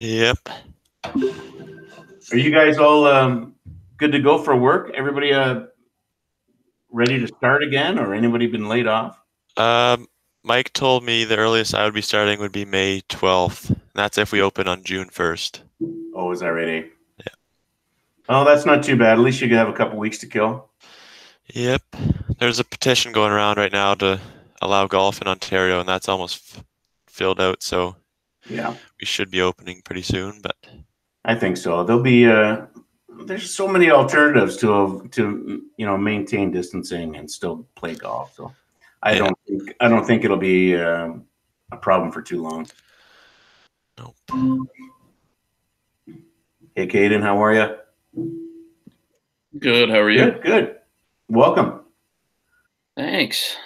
Yep. Are you guys all um, good to go for work? Everybody uh, ready to start again, or anybody been laid off? Um, Mike told me the earliest I would be starting would be May 12th. That's if we open on June 1st. Oh, is that right? eh? Yeah. Oh, that's not too bad. At least you can have a couple weeks to kill. Yep. There's a petition going around right now to allow golf in Ontario, and that's almost f- filled out. So Yeah, we should be opening pretty soon. But I think so. There'll be uh, there's so many alternatives to to you know maintain distancing and still play golf. So I Yeah. don't think I don't think it'll be um, a problem for too long. Nope. Hey, Caden, how are you? Good. How are you? Good, good. Welcome. Thanks.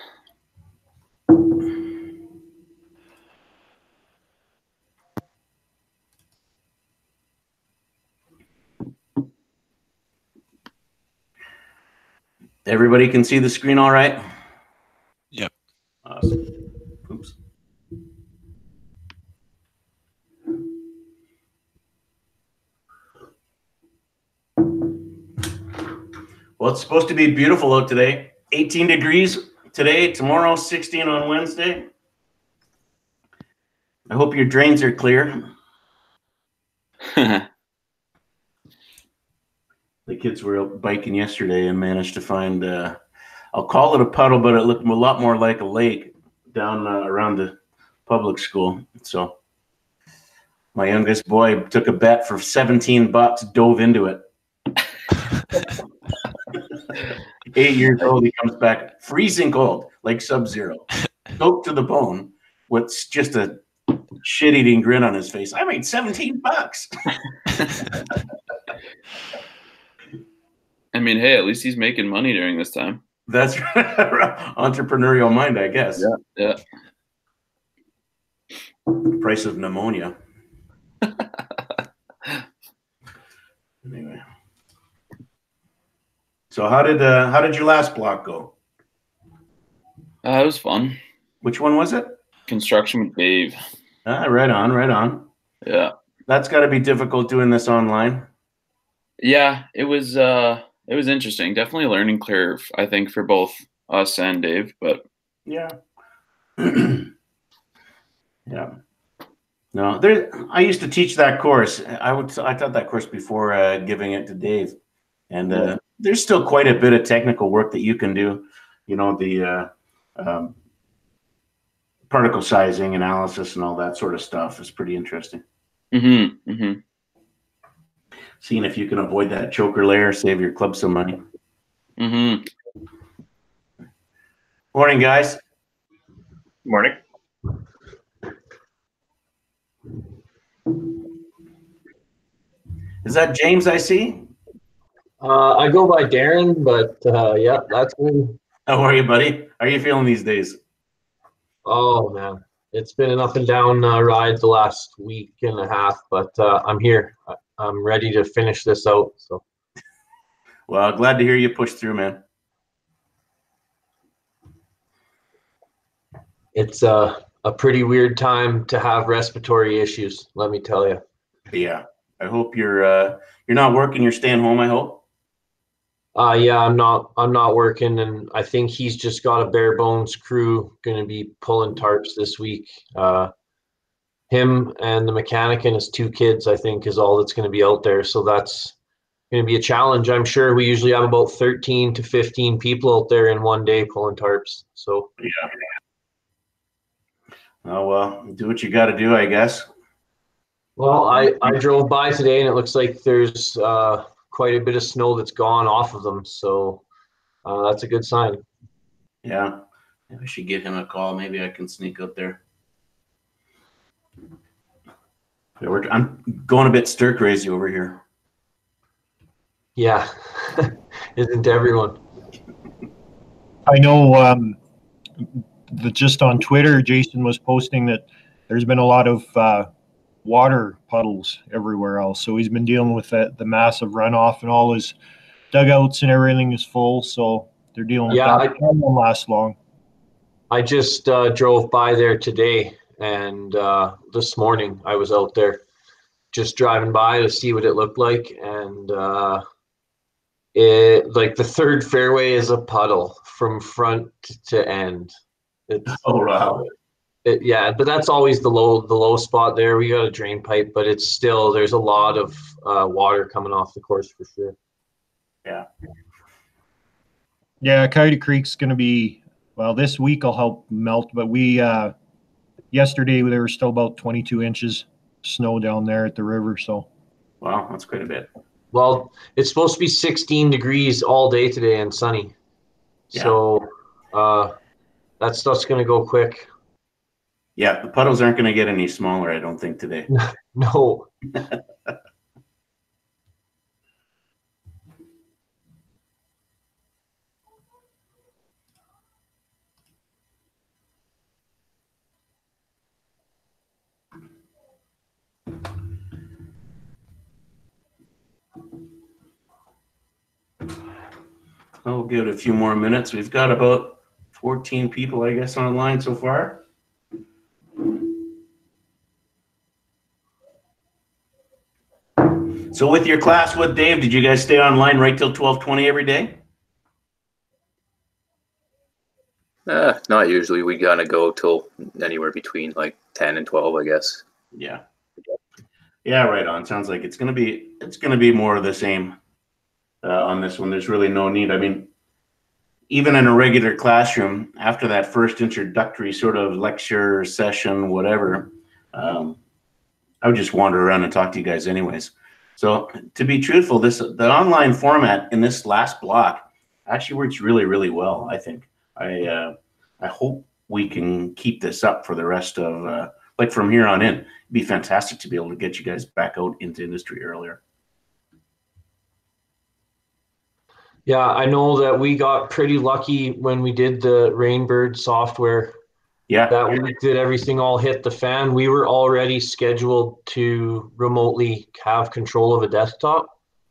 Everybody can see the screen all right? Yep. Awesome. Oops. Well, it's supposed to be beautiful out today. 18 degrees today, tomorrow 16 on Wednesday. I hope your drains are clear. The kids were out biking yesterday and managed to find, uh, I'll call it a puddle, but it looked a lot more like a lake down uh, around the public school. So my youngest boy took a bet for 17 bucks, dove into it. Eight years old, he comes back freezing cold, like sub zero, soaked to the bone, with just a shit eating grin on his face. I made 17 bucks. I mean, hey, at least he's making money during this time. That's entrepreneurial mind, I guess. Yeah. Price of pneumonia. anyway. So how did uh, how did your last block go? Uh, it was fun. Which one was it? Construction with Dave. Ah, right on, right on. Yeah. That's got to be difficult doing this online. Yeah. It was. uh It was interesting. Definitely a learning curve. I think for both us and Dave. But Yeah. yeah. No, there. I used to teach that course. I would. I taught that course before uh, giving it to Dave, and uh, there's still quite a bit of technical work that you can do. You know the uh, um, particle sizing analysis and all that sort of stuff is pretty interesting. Mm-hmm. hmm Seeing if you can avoid that choker layer, save your club some money. hmm Morning, guys. Morning. Is that James I see? Uh, I go by Darren, but uh, yeah, that's me. How are you, buddy? How are you feeling these days? Oh man, it's been an up and down uh, ride the last week and a half, but uh, I'm here. I'm ready to finish this out. So Well, glad to hear you push through, man. it's uh, a pretty weird time to have respiratory issues. Let me tell you. Yeah. I hope you're uh you're not working, you're staying home, I hope. Uh, yeah, I'm not. I'm not working, and I think he's just got a bare bones crew going to be pulling tarps this week. Uh, him and the mechanic and his two kids, I think, is all that's going to be out there. So that's going to be a challenge. I'm sure we usually have about 13 to 15 people out there in one day pulling tarps. So Yeah. Oh well, do what you gotta do, I guess. Well, I, I drove by today and it looks like there's uh, quite a bit of snow that's gone off of them. So uh, that's a good sign. Yeah. I should give him a call. Maybe I can sneak up there. Yeah, we're, I'm going a bit stir crazy over here. Yeah. Isn't everyone? I know um, the, just on Twitter, Jason was posting that there's been a lot of uh, water puddles everywhere else. So he's been dealing with the, the massive runoff and all his dugouts and everything is full. So they're dealing with Yeah, that. I- It won't last long. I just uh, drove by there today and uh, this morning I was out there just driving by to see what it looked like, and uh, it like the third fairway is a puddle from front to end. It's, Oh wow. it, yeah, but that's always the low the low spot there. We got a drain pipe, but it's still there's a lot of uh, water coming off the course for sure. Yeah, Yeah, Coyote Creek's going to be well. This week will help melt, but we uh, yesterday there was still about 22 inches snow down there at the river. So Wow, that's quite a bit. Well, it's supposed to be 16 degrees all day today and sunny. Yeah. So uh, that stuff's gonna go quick. Yeah, the puddles aren't going to get any smaller, I don't think today. No. I'll give it a few more minutes. We've got about 14 people, I guess, online so far. So with your class with Dave, did you guys stay online right till 1220 every day? Uh, not usually. We gotta go till anywhere between like ten and twelve, I guess. Yeah. Yeah, right on. Sounds like it's gonna be it's gonna be more of the same uh, on this one. There's really no need. I mean, even in a regular classroom, after that first introductory sort of lecture session, whatever, um, I would just wander around and talk to you guys anyways. So to be truthful, this the online format in this last block actually works really, really well. I think. I uh, I hope we can keep this up for the rest of uh, like from here on in. It'd be fantastic to be able to get you guys back out into industry earlier. Yeah, I know that we got pretty lucky when we did the Rainbird software. Yeah, That week that everything all hit the fan. We were already scheduled to remotely have control of a desktop.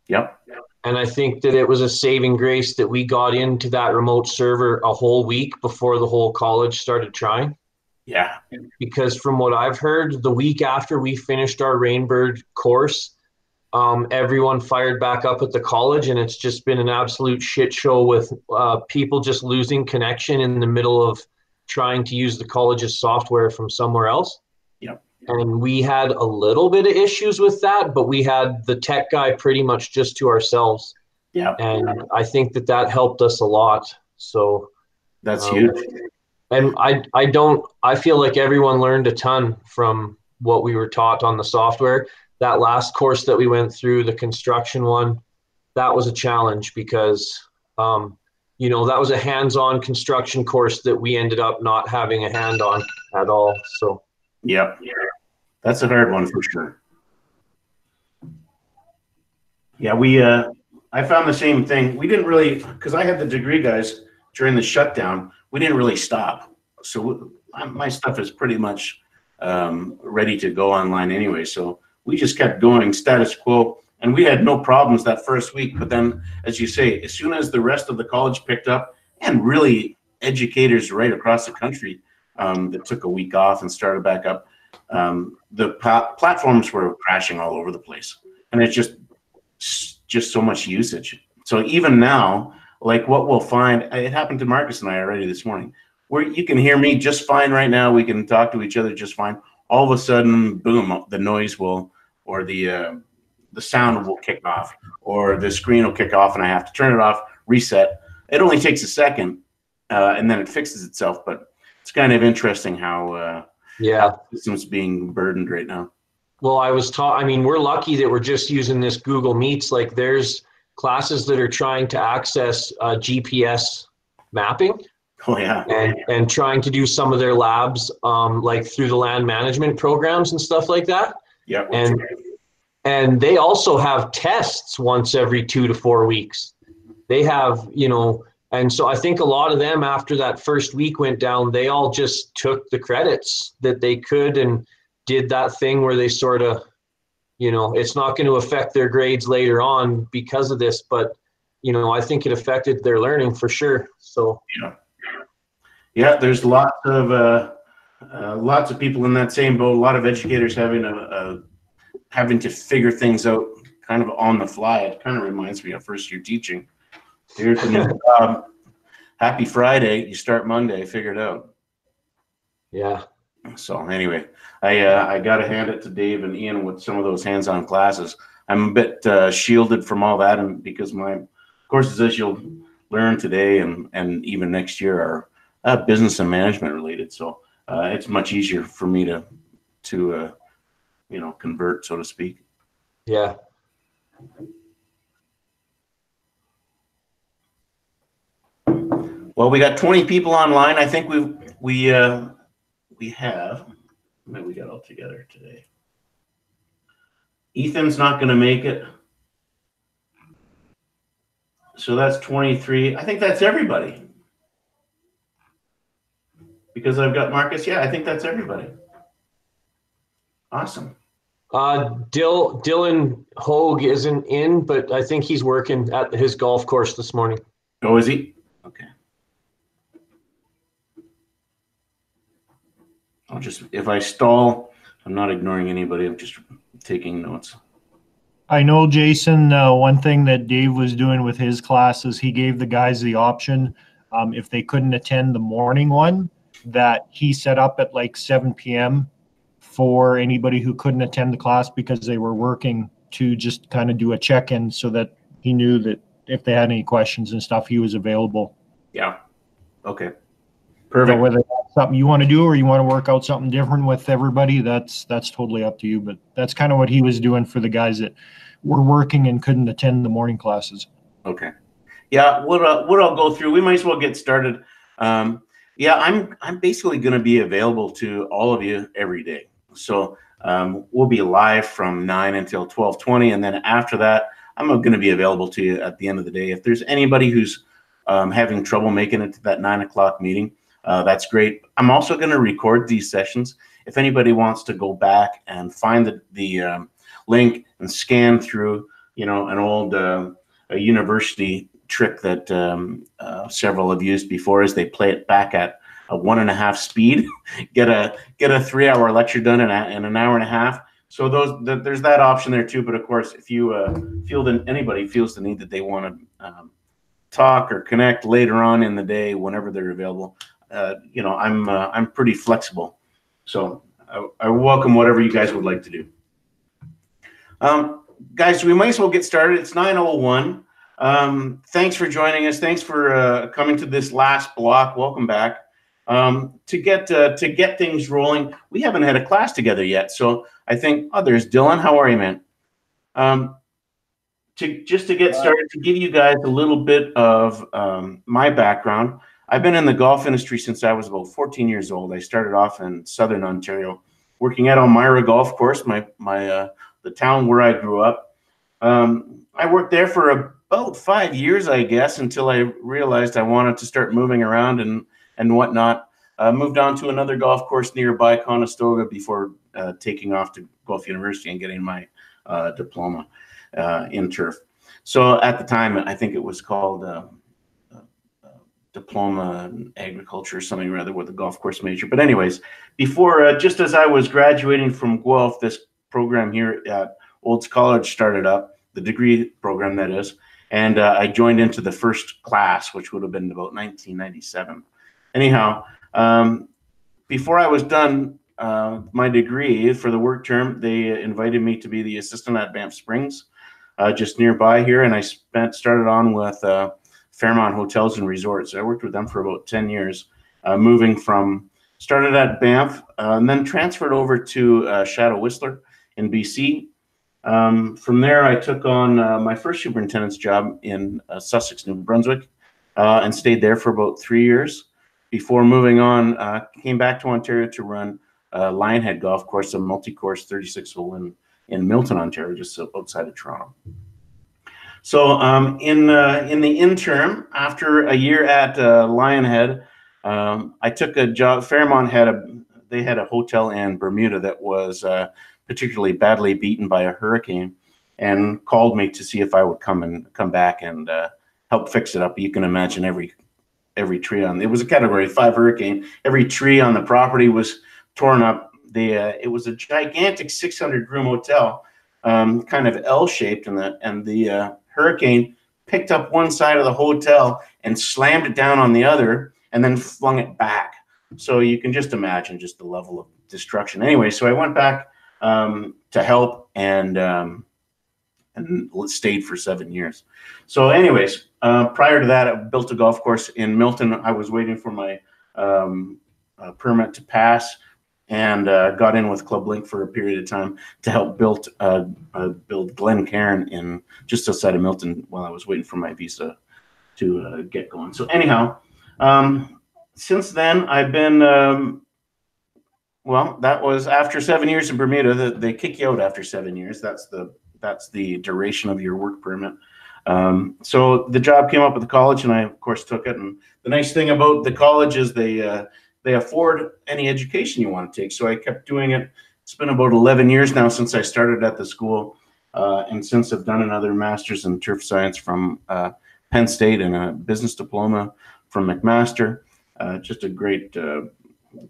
yep, And I think that it was a saving grace that we got into that remote server a whole week before the whole college started trying. yeah, Because from what I've heard, the week after we finished our Rainbird course, um, everyone fired back up at the college, and it's just been an absolute shit show with uh, people just losing connection in the middle of trying to use the college's software from somewhere else. Yep. And we had a little bit of issues with that, but we had the tech guy pretty much just to ourselves yeah. and I think that that helped us a lot. So, That's Um, huge. and I I don't I feel like everyone learned a ton from what we were taught on the software. That last course that we went through, the construction one, that was a challenge because um, you know that was a hands-on construction course that we ended up not having a hand on at all. So Yep, that's a hard one for sure. Yeah, we. Uh, I found the same thing. We didn't really because I had the degree guys during the shutdown. We didn't really stop, so my stuff is pretty much um, ready to go online anyway. So we just kept going status quo, and we had no problems that first week. But then, as you say, as soon as the rest of the college picked up, and really educators right across the country um, that took a week off and started back up, um, the pa- platforms were crashing all over the place, and it's just just so much usage. So even now, like what we'll find, it happened to Marcus and I already this morning, where you can hear me just fine right now. We can talk to each other just fine. All of a sudden, boom, the noise will, or the uh, the sound will kick off, or the screen will kick off, and I have to turn it off, reset. It only takes a second, uh, and then it fixes itself. But it's kind of interesting how uh, yeah, systems being burdened right now. Well, I was taught, I mean, we're lucky that we're just using this Google Meets. Like, there's classes that are trying to access uh, GPS mapping Oh yeah, and, and trying to do some of their labs, um, like through the land management programs and stuff like that. yeah. And and they also have tests once every two to four weeks. They have, you know, and so I think a lot of them after that first week went down, they all just took the credits that they could and did that thing where they sort of, you know, it's not going to affect their grades later on because of this, but you know, I think it affected their learning for sure. So Yeah, there's lots of uh, uh, lots of people in that same boat. A lot of educators having a, a having to figure things out kind of on the fly. It kind of reminds me of first year teaching. Here's the job. Happy Friday. You start Monday. Figure it out. Yeah. So anyway, I uh, I got to hand it to Dave and Ian with some of those hands-on classes. I'm a bit uh, shielded from all that, and because my courses as you'll learn today and and even next year are uh, business and management related. So uh, it's much easier for me to to uh, you know convert, so to speak. Yeah. Well, we got 20 people online. I think we we uh, we have. Maybe we got all together today. Ethan's not going to make it. So that's 23. I think that's everybody. Because I've got Marcus. Yeah, I think that's everybody. Awesome. Uh, Dill, Dylan Hogue isn't in, but I think he's working at his golf course this morning. Oh, is he? Okay. I'll just, if I stall, I'm not ignoring anybody. I'm just taking notes. I know, Jason, uh, one thing that Dave was doing with his classes, he gave the guys the option, um, if they couldn't attend the morning one, that he set up at like seven PM for anybody who couldn't attend the class because they were working to just kind of do a check-in so that he knew that if they had any questions and stuff, he was available. Yeah. Okay. So Perfect. whether that's something you want to do or you want to work out something different with everybody, that's that's totally up to you. But that's kind of what he was doing for the guys that were working and couldn't attend the morning classes. Okay. Yeah, what uh, what I'll go through. We might as well get started. Um, yeah, I'm I'm basically going to be available to all of you every day. So um, we'll be live from nine until twelve twenty, and then after that, I'm going to be available to you at the end of the day. If there's anybody who's um, having trouble making it to that nine o'clock meeting, uh, that's great. I'm also going to record these sessions. If anybody wants to go back and find the the um, link and scan through, you know, an old uh, a university trick that um, uh, several have used before is they play it back at a one and a half speed, get a get a three hour lecture done in, a, in an hour and a half. So those th- there's that option there too. But of course, if you uh, feel that anybody feels the need that they want to um, talk or connect later on in the day, whenever they're available, uh, you know, I'm uh, I'm pretty flexible. So I, I welcome whatever you guys would like to do. Um, guys, we might as well get started. It's 9:01. Um, thanks for joining us. Thanks for uh, coming to this last block. Welcome back. Um, to get uh, to get things rolling, we haven't had a class together yet, so I think. Oh, there's Dylan. How are you, man? Um, to just to get started, to give you guys a little bit of um, my background. I've been in the golf industry since I was about 14 years old. I started off in Southern Ontario, working at Elmira Golf Course, my my uh, the town where I grew up. Um, I worked there for about five years, I guess, until I realized I wanted to start moving around and and whatnot. Uh, moved on to another golf course nearby Conestoga before uh, taking off to Guelph University and getting my uh, diploma uh, in turf. So at the time, I think it was called uh, uh, diploma in agriculture or something rather with a golf course major. But anyways, before just as I was graduating from Guelph, this program here at Olds College started up, the degree program that is, and uh, I joined into the first class, which would have been about 1997. Anyhow, um, before I was done uh, my degree for the work term, they invited me to be the assistant at Banff Springs, uh, just nearby here, and I spent started on with uh, Fairmont Hotels and Resorts. I worked with them for about 10 years, uh, moving from started at Banff uh, and then transferred over to Chateau Whistler in BC. Um, from there, I took on uh, my first superintendent's job in uh, Sussex, New Brunswick, uh, and stayed there for about three years before moving on. Uh, came back to Ontario to run uh, Lionhead Golf Course, a multi-course 36 hole in in Milton, Ontario, just outside of Toronto. So um, in uh, in the interim, after a year at Lionhead, um, I took a job. Fairmont had a they had a hotel in Bermuda that was particularly badly beaten by a hurricane, and called me to see if I would come and come back and uh, help fix it up. You can imagine every every tree on it was a Category Five hurricane. Every tree on the property was torn up. The uh, it was a gigantic 600 room hotel um, kind of L-shaped, and the and the uh, hurricane picked up one side of the hotel and slammed it down on the other, and then flung it back. So you can just imagine just the level of destruction. Anyway, so I went back um, to help and um, and stayed for seven years. So, anyways, uh, prior to that, I built a golf course in Milton. I was waiting for my um, uh, permit to pass and uh, got in with Club Link for a period of time to help build uh, uh, build Glencairn in just outside of Milton while I was waiting for my visa to uh, get going. So, anyhow, um, since then I've been um, well. That was after seven years in Bermuda. They kick you out after seven years. That's the that's the duration of your work permit. Um, so the job came up at the college, and I of course took it. And the nice thing about the college is they uh, they afford any education you want to take. So I kept doing it. It's been about 11 years now since I started at the school, uh, and since I've done another master's in turf science from uh, Penn State and a business diploma from McMaster. Uh, just a great uh,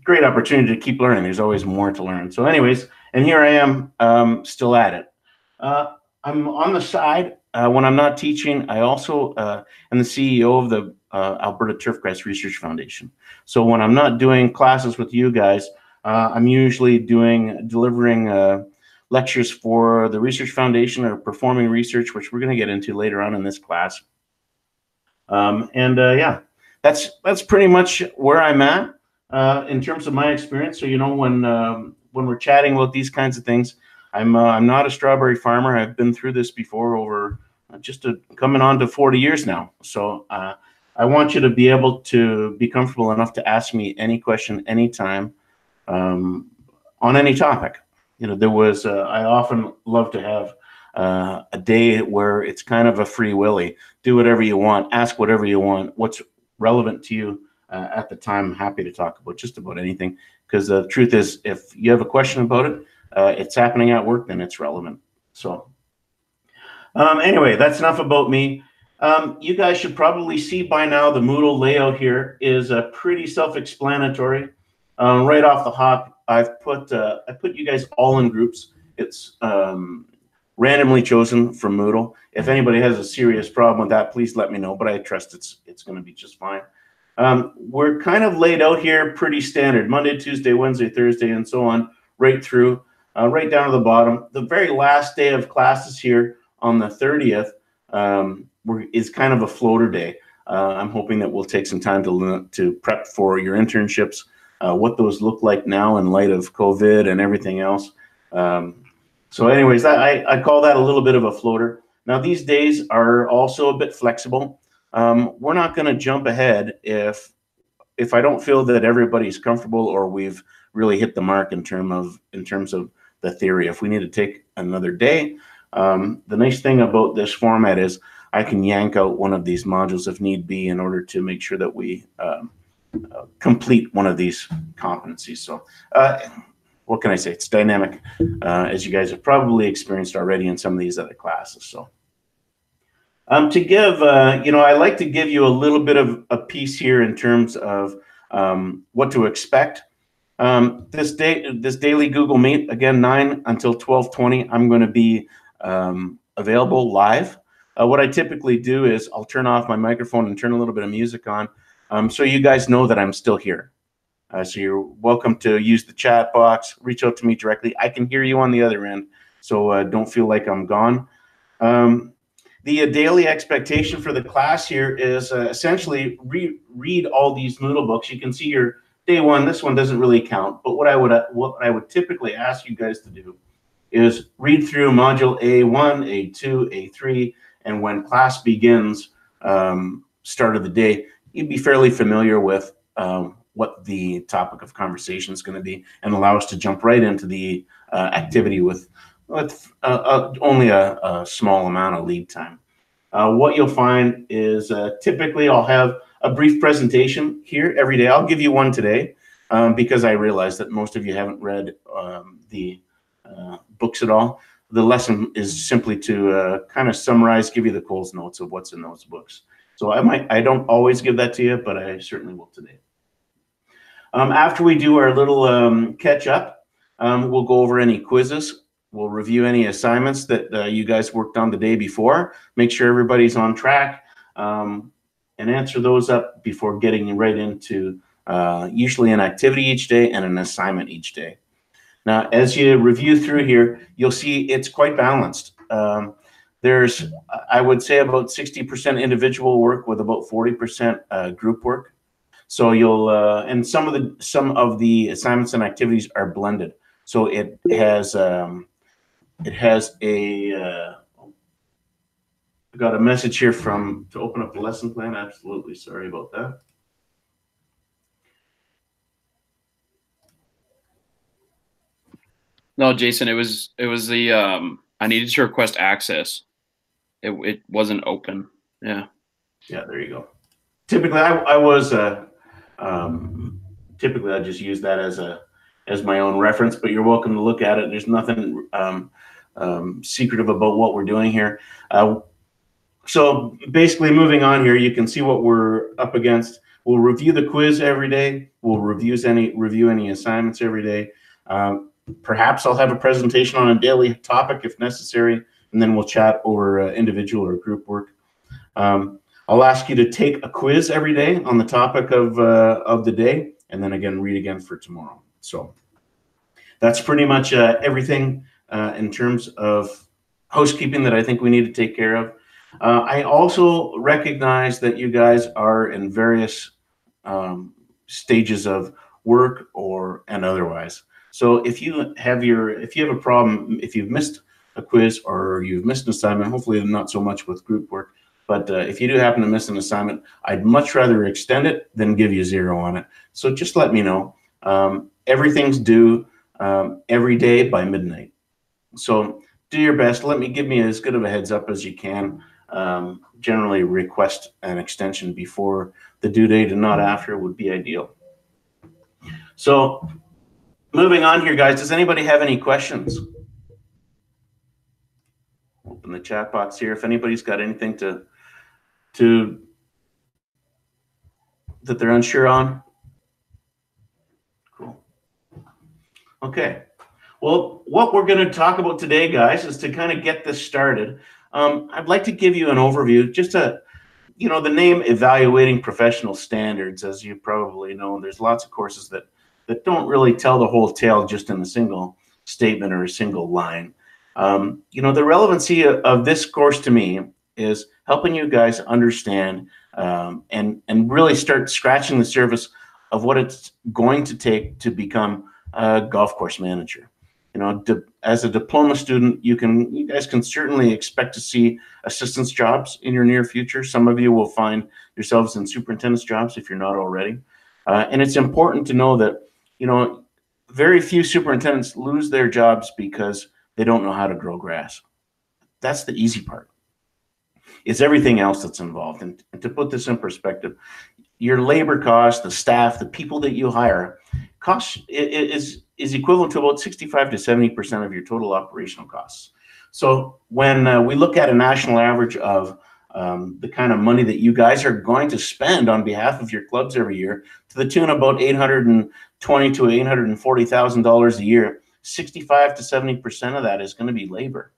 great opportunity to keep learning. There's always more to learn. So, anyways, and here I am, um, still at it. Uh, I'm on the side uh, when I'm not teaching. I also uh, am the CEO of the uh, Alberta Turfgrass Research Foundation. So when I'm not doing classes with you guys, uh, I'm usually doing delivering uh, lectures for the Research Foundation or performing research, which we're going to get into later on in this class. Um, and yeah, that's that's pretty much where I'm at in terms of my experience. So you know when um, when we're chatting about these kinds of things. I'm uh, I'm not a strawberry farmer. I've been through this before over uh, just a, coming on to 40 years now. So uh, I want you to be able to be comfortable enough to ask me any question anytime um, on any topic. You know, there was uh, I often love to have uh, a day where it's kind of a free willy. Do whatever you want. Ask whatever you want. What's relevant to you uh, at the time? I'm happy to talk about just about anything. Because the truth is, if you have a question about it, uh, it's happening at work, then it's relevant. So, um, anyway, that's enough about me. Um, you guys should probably see by now the Moodle layout here is uh, pretty self-explanatory. Um, right off the hop, I've put uh, I put you guys all in groups. It's um, randomly chosen from Moodle. If anybody has a serious problem with that, please let me know. But I trust it's it's going to be just fine. Um, we're kind of laid out here pretty standard: Monday, Tuesday, Wednesday, Thursday, and so on, right through uh, right down to the bottom. The very last day of classes here on the 30th um, is kind of a floater day. Uh, I'm hoping that we'll take some time to, to prep for your internships, uh, what those look like now in light of COVID and everything else. Um, so anyways, I, I call that a little bit of a floater. Now these days are also a bit flexible. Um, we're not going to jump ahead if if I don't feel that everybody's comfortable or we've really hit the mark in term of in terms of the theory. If we need to take another day, um, the nice thing about this format is I can yank out one of these modules if need be in order to make sure that we um, uh, complete one of these competencies. So uh, what can I say? It's dynamic, uh, as you guys have probably experienced already in some of these other classes. So um, to give, uh, you know, I like to give you a little bit of a piece here in terms of um, what to expect. Um, this day, this daily Google Meet again, nine until twelve twenty. I'm going to be um, available live. Uh, what I typically do is I'll turn off my microphone and turn a little bit of music on, um, so you guys know that I'm still here. Uh, so you're welcome to use the chat box, reach out to me directly. I can hear you on the other end, so uh, don't feel like I'm gone. Um, the uh, daily expectation for the class here is uh, essentially re read all these Moodle books. You can see your day one, this one doesn't really count. But what I would what I would typically ask you guys to do is read through module A1, A2, A3, and when class begins, um, start of the day, you'd be fairly familiar with um, what the topic of conversation is going to be, and allow us to jump right into the uh, activity with with uh, uh, only a, a, small amount of lead time. Uh, what you'll find is uh, typically I'll have a brief presentation here every day. I'll give you one today um, because I realize that most of you haven't read um, the uh, books at all. The lesson is simply to uh, kind of summarize, give you the Coles notes of what's in those books. So I might, I don't always give that to you, but I certainly will today. Um, after we do our little um, catch up, um, we'll go over any quizzes we'll review any assignments that uh, you guys worked on the day before. Make sure everybody's on track, um, and answer those up before getting right into uh, usually an activity each day and an assignment each day. Now, as you review through here, you'll see it's quite balanced. Um, there's, I would say, about 60% individual work with about 40% uh, group work. So you'll, uh, and some of the some of the assignments and activities are blended. So it has um, it has a. Uh, I got a message here from to open up the lesson plan. Absolutely sorry about that. No, Jason, it was it was the um I needed to request access. It it wasn't open. Yeah. Yeah, there you go. Typically, I, I was uh, um, typically I just use that as a as my own reference, but you're welcome to look at it. There's nothing um, um, secretive about what we're doing here. Uh, so basically, moving on here, you can see what we're up against. We'll review the quiz every day. We'll review any review any assignments every day. Um, perhaps I'll have a presentation on a daily topic if necessary, and then we'll chat over uh, individual or group work. Um, I'll ask you to take a quiz every day on the topic of uh, of the day, and then again read again for tomorrow. So that's pretty much uh, everything uh, in terms of housekeeping that I think we need to take care of. Uh, I also recognize that you guys are in various um, stages of work or and otherwise. So if you have your if you have a problem, if you've missed a quiz or you've missed an assignment, hopefully not so much with group work, but uh, if you do happen to miss an assignment, I'd much rather extend it than give you zero on it. So just let me know. Um, everything's due um, every day by midnight. So do your best. Let me give me as good of a heads up as you can. Um, generally request an extension before the due date and not after would be ideal. So moving on here, guys, does anybody have any questions? Open the chat box here. If anybody's got anything to to that they're unsure on. Cool. Okay. Well, what we're going to talk about today, guys, is to kind of get this started. Um, I'd like to give you an overview, just a, you know, the name evaluating professional standards, as you probably know, there's lots of courses that that don't really tell the whole tale just in a single statement or a single line. Um, you know, the relevancy of, of, this course to me is helping you guys understand um, and and really start scratching the surface of what it's going to take to become a golf course manager. You know, as a diploma student, you can you guys can certainly expect to see assistance jobs in your near future. Some of you will find yourselves in superintendent's jobs if you're not already. Uh, and it's important to know that you know, very few superintendents lose their jobs because they don't know how to grow grass. That's the easy part. It's everything else that's involved. And, and to put this in perspective, your labor costs, the staff, the people that you hire, cost is is equivalent to about 65 to 70 percent of your total operational costs. So when uh, we look at a national average of um, the kind of money that you guys are going to spend on behalf of your clubs every year to the tune of about 820 to eight hundred and forty thousand dollars a year, sixty-five to seventy percent of that is going to be labor.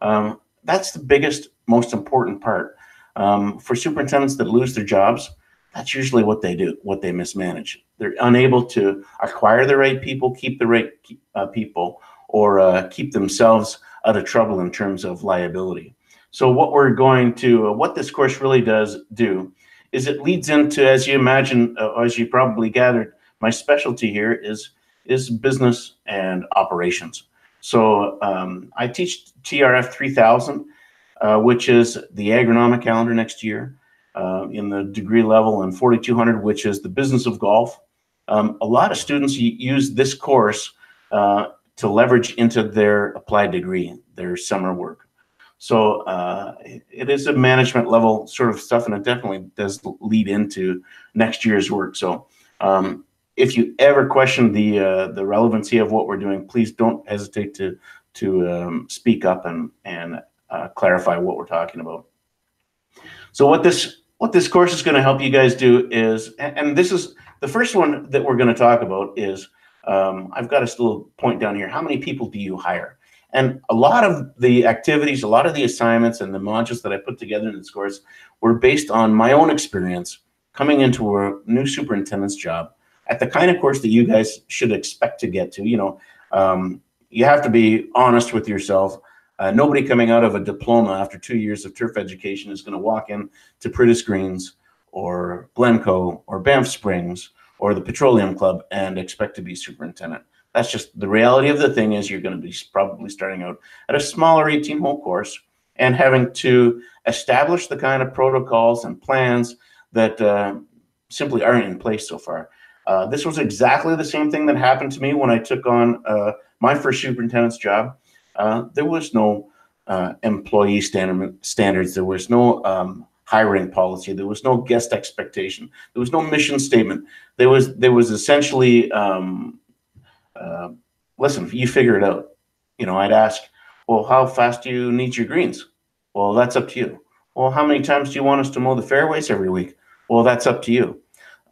Um, that's the biggest, most important part. Um, for superintendents that lose their jobs, that's usually what they do, what they mismanage. They're unable to acquire the right people, keep the right uh, people, or uh, keep themselves out of trouble in terms of liability. So, what we're going to, uh, what this course really does do, is it leads into, as you imagine, uh, as you probably gathered, my specialty here is is business and operations. So um, I teach TRF 3000, uh, which is the agronomic calendar next year uh, in the degree level, and 4200, which is the business of golf. Um, a lot of students use this course uh, to leverage into their applied degree, their summer work. So uh, it is a management level sort of stuff, and it definitely does lead into next year's work. So um, if you ever question the uh, the relevancy of what we're doing, please don't hesitate to to um, speak up and and uh, clarify what we're talking about. So what this what this course is going to help you guys do is, and this is the first one that we're going to talk about is, um, I've got a little point down here. How many people do you hire? And a lot of the activities, a lot of the assignments and the modules that I put together in this course were based on my own experience coming into a new superintendent's job at the kind of course that you guys should expect to get to. You know, um, you have to be honest with yourself. Uh, nobody coming out of a diploma after two years of turf education is going to walk in to Priddis Greens or Glencoe or Banff Springs or the Petroleum Club and expect to be superintendent. That's just the reality of the thing is you're going to be probably starting out at a smaller 18 hole course and having to establish the kind of protocols and plans that uh, simply aren't in place so far. Uh, this was exactly the same thing that happened to me when I took on uh, my first superintendent's job. Uh, there was no uh, employee standard, standards. There was no um, hiring policy. There was no guest expectation. There was no mission statement. There was there was essentially, um, uh, listen, if you figure it out. You know, I'd ask, well, how fast do you need your greens? Well, that's up to you. Well, how many times do you want us to mow the fairways every week? Well, that's up to you.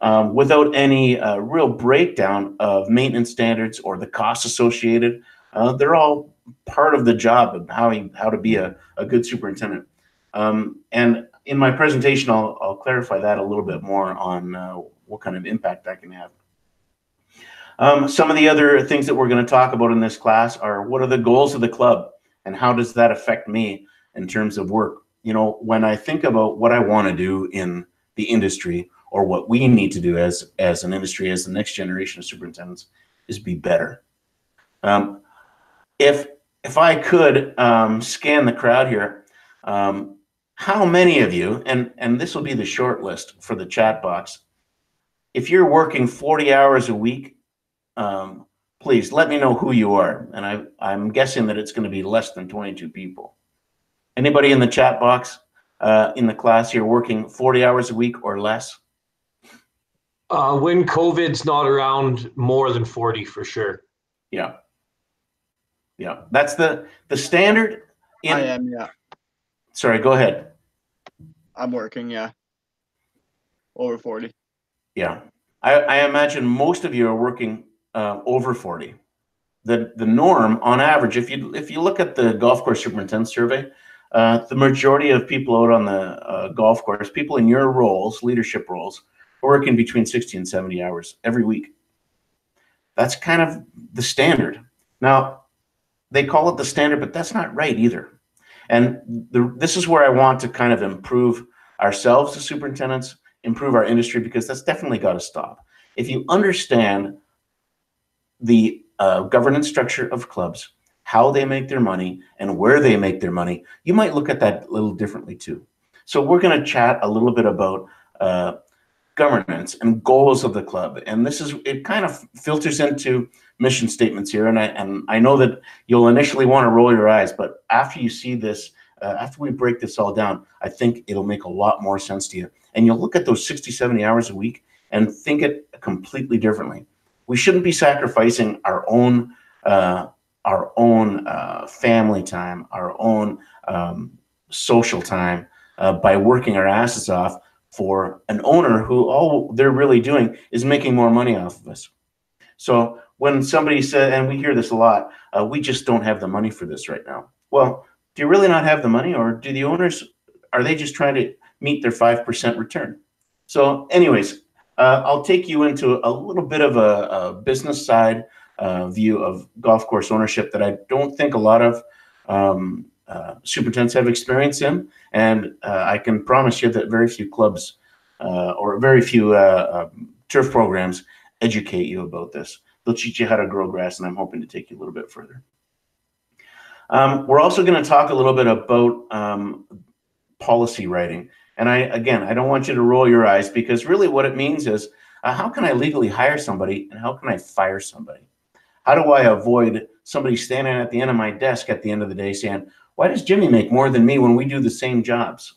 Um, without any uh, real breakdown of maintenance standards or the costs associated, uh, they're all part of the job of how, he, how to be a, a good superintendent. Um, and in my presentation, I'll, I'll clarify that a little bit more on uh, what kind of impact that can have. Um, some of the other things that we're going to talk about in this class are what are the goals of the club and how does that affect me in terms of work? You know, when I think about what I want to do in the industry or what we need to do as, as an industry, as the next generation of superintendents, is be better. Um, if if I could um, scan the crowd here, um, how many of you, and, and this will be the short list for the chat box, if you're working 40 hours a week, um, please let me know who you are. And I, I'm guessing that it's going to be less than 22 people. Anybody in the chat box uh, in the class here working 40 hours a week or less? Uh, when COVID's not around, more than 40 for sure. Yeah. Yeah. That's the the standard. In, I am, yeah. Sorry, go ahead. I'm working, yeah. Over 40. Yeah. I, I imagine most of you are working uh, over 40. The, the norm on average, if you if you look at the golf course superintendent survey, uh, the majority of people out on the uh, golf course, people in your roles, leadership roles, are working between 60 and 70 hours every week. That's kind of the standard. Now, they call it the standard, but that's not right either. And the, this is where I want to kind of improve ourselves as superintendents, improve our industry, because that's definitely got to stop. If you understand the uh, governance structure of clubs, how they make their money, and where they make their money, you might look at that a little differently too. So we're going to chat a little bit about uh, governance and goals of the club, and this is it. Kind of filters into mission statements here, and I and I know that you'll initially want to roll your eyes, but after you see this, uh, after we break this all down, I think it'll make a lot more sense to you, and you'll look at those 60, 70 hours a week and think it completely differently. We shouldn't be sacrificing our own uh, our own uh, family time, our own um, social time uh, by working our asses off for an owner who all they're really doing is making more money off of us. So when somebody said, and we hear this a lot, uh, we just don't have the money for this right now. Well, do you really not have the money, or do the owners are they just trying to meet their five percent return? So, anyways, uh, I'll take you into a little bit of a, a business side uh, view of golf course ownership that I don't think a lot of um, uh, superintendents have experience in, and uh, I can promise you that very few clubs uh, or very few uh, um, turf programs educate you about this. They'll teach you how to grow grass, and I'm hoping to take you a little bit further. Um, we're also going to talk a little bit about um, policy writing. And I, again, I don't want you to roll your eyes because really what it means is uh, how can I legally hire somebody and how can I fire somebody? How do I avoid somebody standing at the end of my desk at the end of the day saying, why does Jimmy make more than me when we do the same jobs?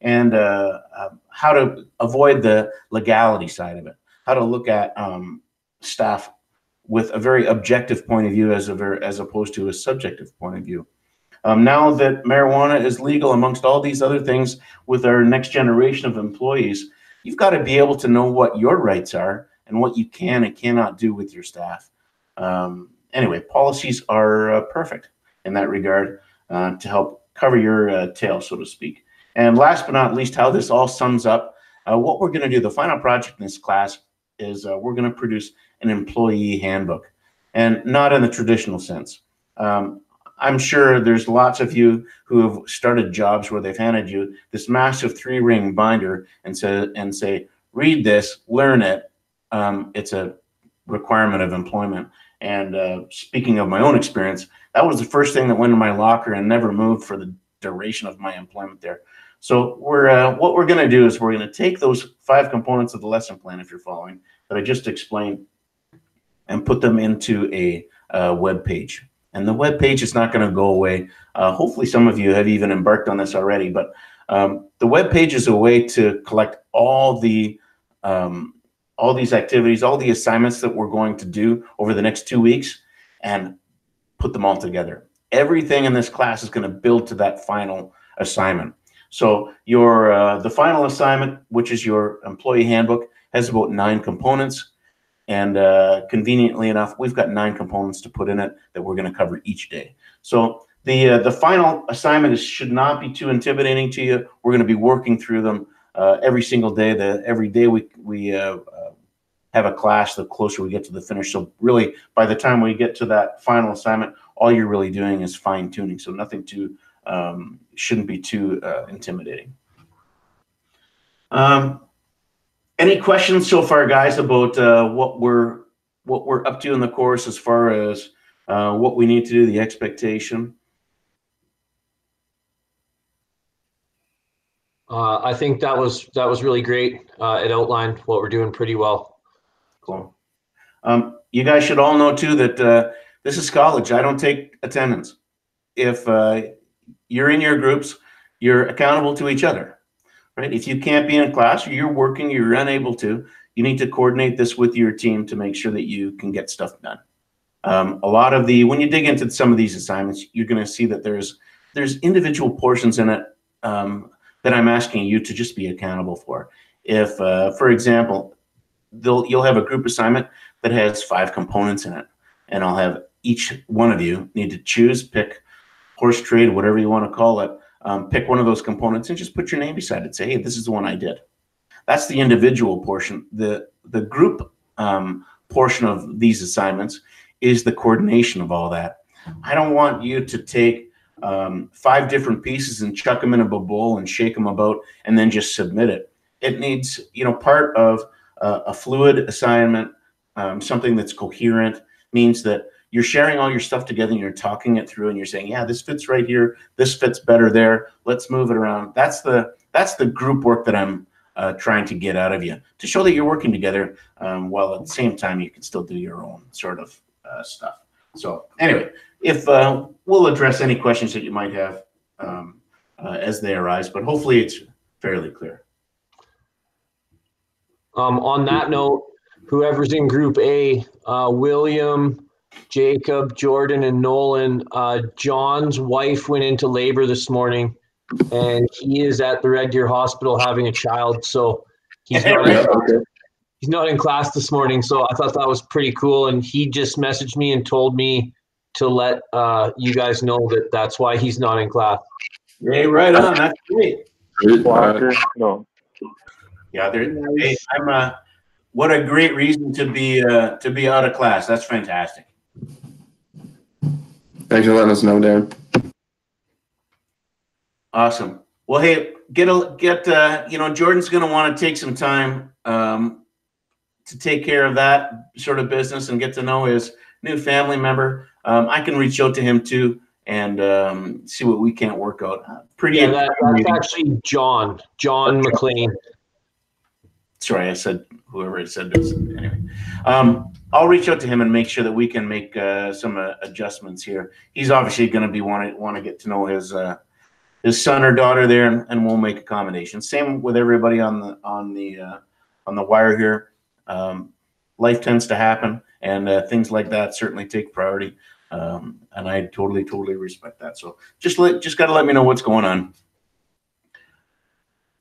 And uh, uh, how to avoid the legality side of it, how to look at um, staff with a very objective point of view as a very, as opposed to a subjective point of view. Um, now that marijuana is legal amongst all these other things with our next generation of employees, you've got to be able to know what your rights are and what you can and cannot do with your staff. Um, anyway, policies are uh, perfect. in that regard uh, to help cover your uh, tail, so to speak. And last but not least, how this all sums up, uh, what we're going to do, the final project in this class is uh, we're going to produce an employee handbook, and not in the traditional sense. Um, I'm sure there's lots of you who have started jobs where they've handed you this massive three ring binder and say, and say, read this, learn it. Um, it's a requirement of employment. And uh, speaking of my own experience, that was the first thing that went in my locker and never moved for the duration of my employment there. So we're uh, what we're going to do is we're going to take those five components of the lesson plan, if you're following, that I just explained, and put them into a uh, web page. And the web page is not going to go away. Uh, hopefully, some of you have even embarked on this already. But um, the web page is a way to collect all the um, all these activities, all the assignments that we're going to do over the next two weeks, and put them all together. Everything in this class is going to build to that final assignment. So your uh, the final assignment, which is your employee handbook, has about nine components. And uh, conveniently enough, we've got nine components to put in it that we're going to cover each day. So the uh, the final assignment is, should not be too intimidating to you. We're going to be working through them uh, every single day. The every day we we uh, have a class, the closer we get to the finish. So really, by the time we get to that final assignment, all you're really doing is fine tuning. So nothing too um, shouldn't be too uh, intimidating. Um, any questions so far, guys, about uh, what we're what we're up to in the course as far as uh, what we need to do, the expectation? Uh, I think that was that was really great. Uh, it outlined what we're doing pretty well. Um, you guys should all know too that uh, this is college. I don't take attendance. If uh, you're in your groups, you're accountable to each other, right? If you can't be in class you're working, you're unable to, you need to coordinate this with your team to make sure that you can get stuff done. Um, a lot of the when you dig into some of these assignments, you're going to see that there's there's individual portions in it um, that I'm asking you to just be accountable for. If, uh, for example, they'll you'll have a group assignment that has five components in it, and I'll have each one of you need to choose, pick horse trade, whatever you want to call it, um, pick one of those components and just put your name beside it. Say, hey, this is the one I did. That's the individual portion. The the group um, portion of these assignments is the coordination of all that. I don't want you to take um, five different pieces and chuck them in a bowl and shake them about and then just submit it. It needs, you know, part of uh, a fluid assignment, um, something that's coherent, means that you're sharing all your stuff together and you're talking it through and you're saying, yeah, this fits right here. This fits better there. Let's move it around. That's the that's the group work that I'm uh, trying to get out of you to show that you're working together um, while at the same time you can still do your own sort of uh, stuff. So anyway, if uh, we'll address any questions that you might have um, uh, as they arise, but hopefully it's fairly clear. Um, on that note, whoever's in Group A, uh, William, Jacob, Jordan, and Nolan. Uh, John's wife went into labor this morning, and he is at the Red Deer Hospital having a child. So he's not, in, he's not in class this morning. So I thought that was pretty cool. And he just messaged me and told me to let uh, you guys know that that's why he's not in class. Hey, right on. That's great. Walker, no. Yeah, there. Hey, I'm. Uh, what a great reason to be uh, to be out of class. That's fantastic. Thanks for letting us know, Darren. Awesome. Well, hey, get a get. Uh, you know, Jordan's going to want to take some time um, to take care of that sort of business and get to know his new family member. Um, I can reach out to him too and um, see what we can't work out. Uh, pretty. Yeah, that, that's actually John. John McLean. Sorry, I said whoever it said this. Anyway, um, I'll reach out to him and make sure that we can make uh, some uh, adjustments here. He's obviously going to be want to want to get to know his uh, his son or daughter there, and, and, we'll make accommodations. Same with everybody on the on the uh, on the wire here. Um, life tends to happen, and uh, things like that certainly take priority. Um, and I totally, totally respect that. So just let just got to let me know what's going on.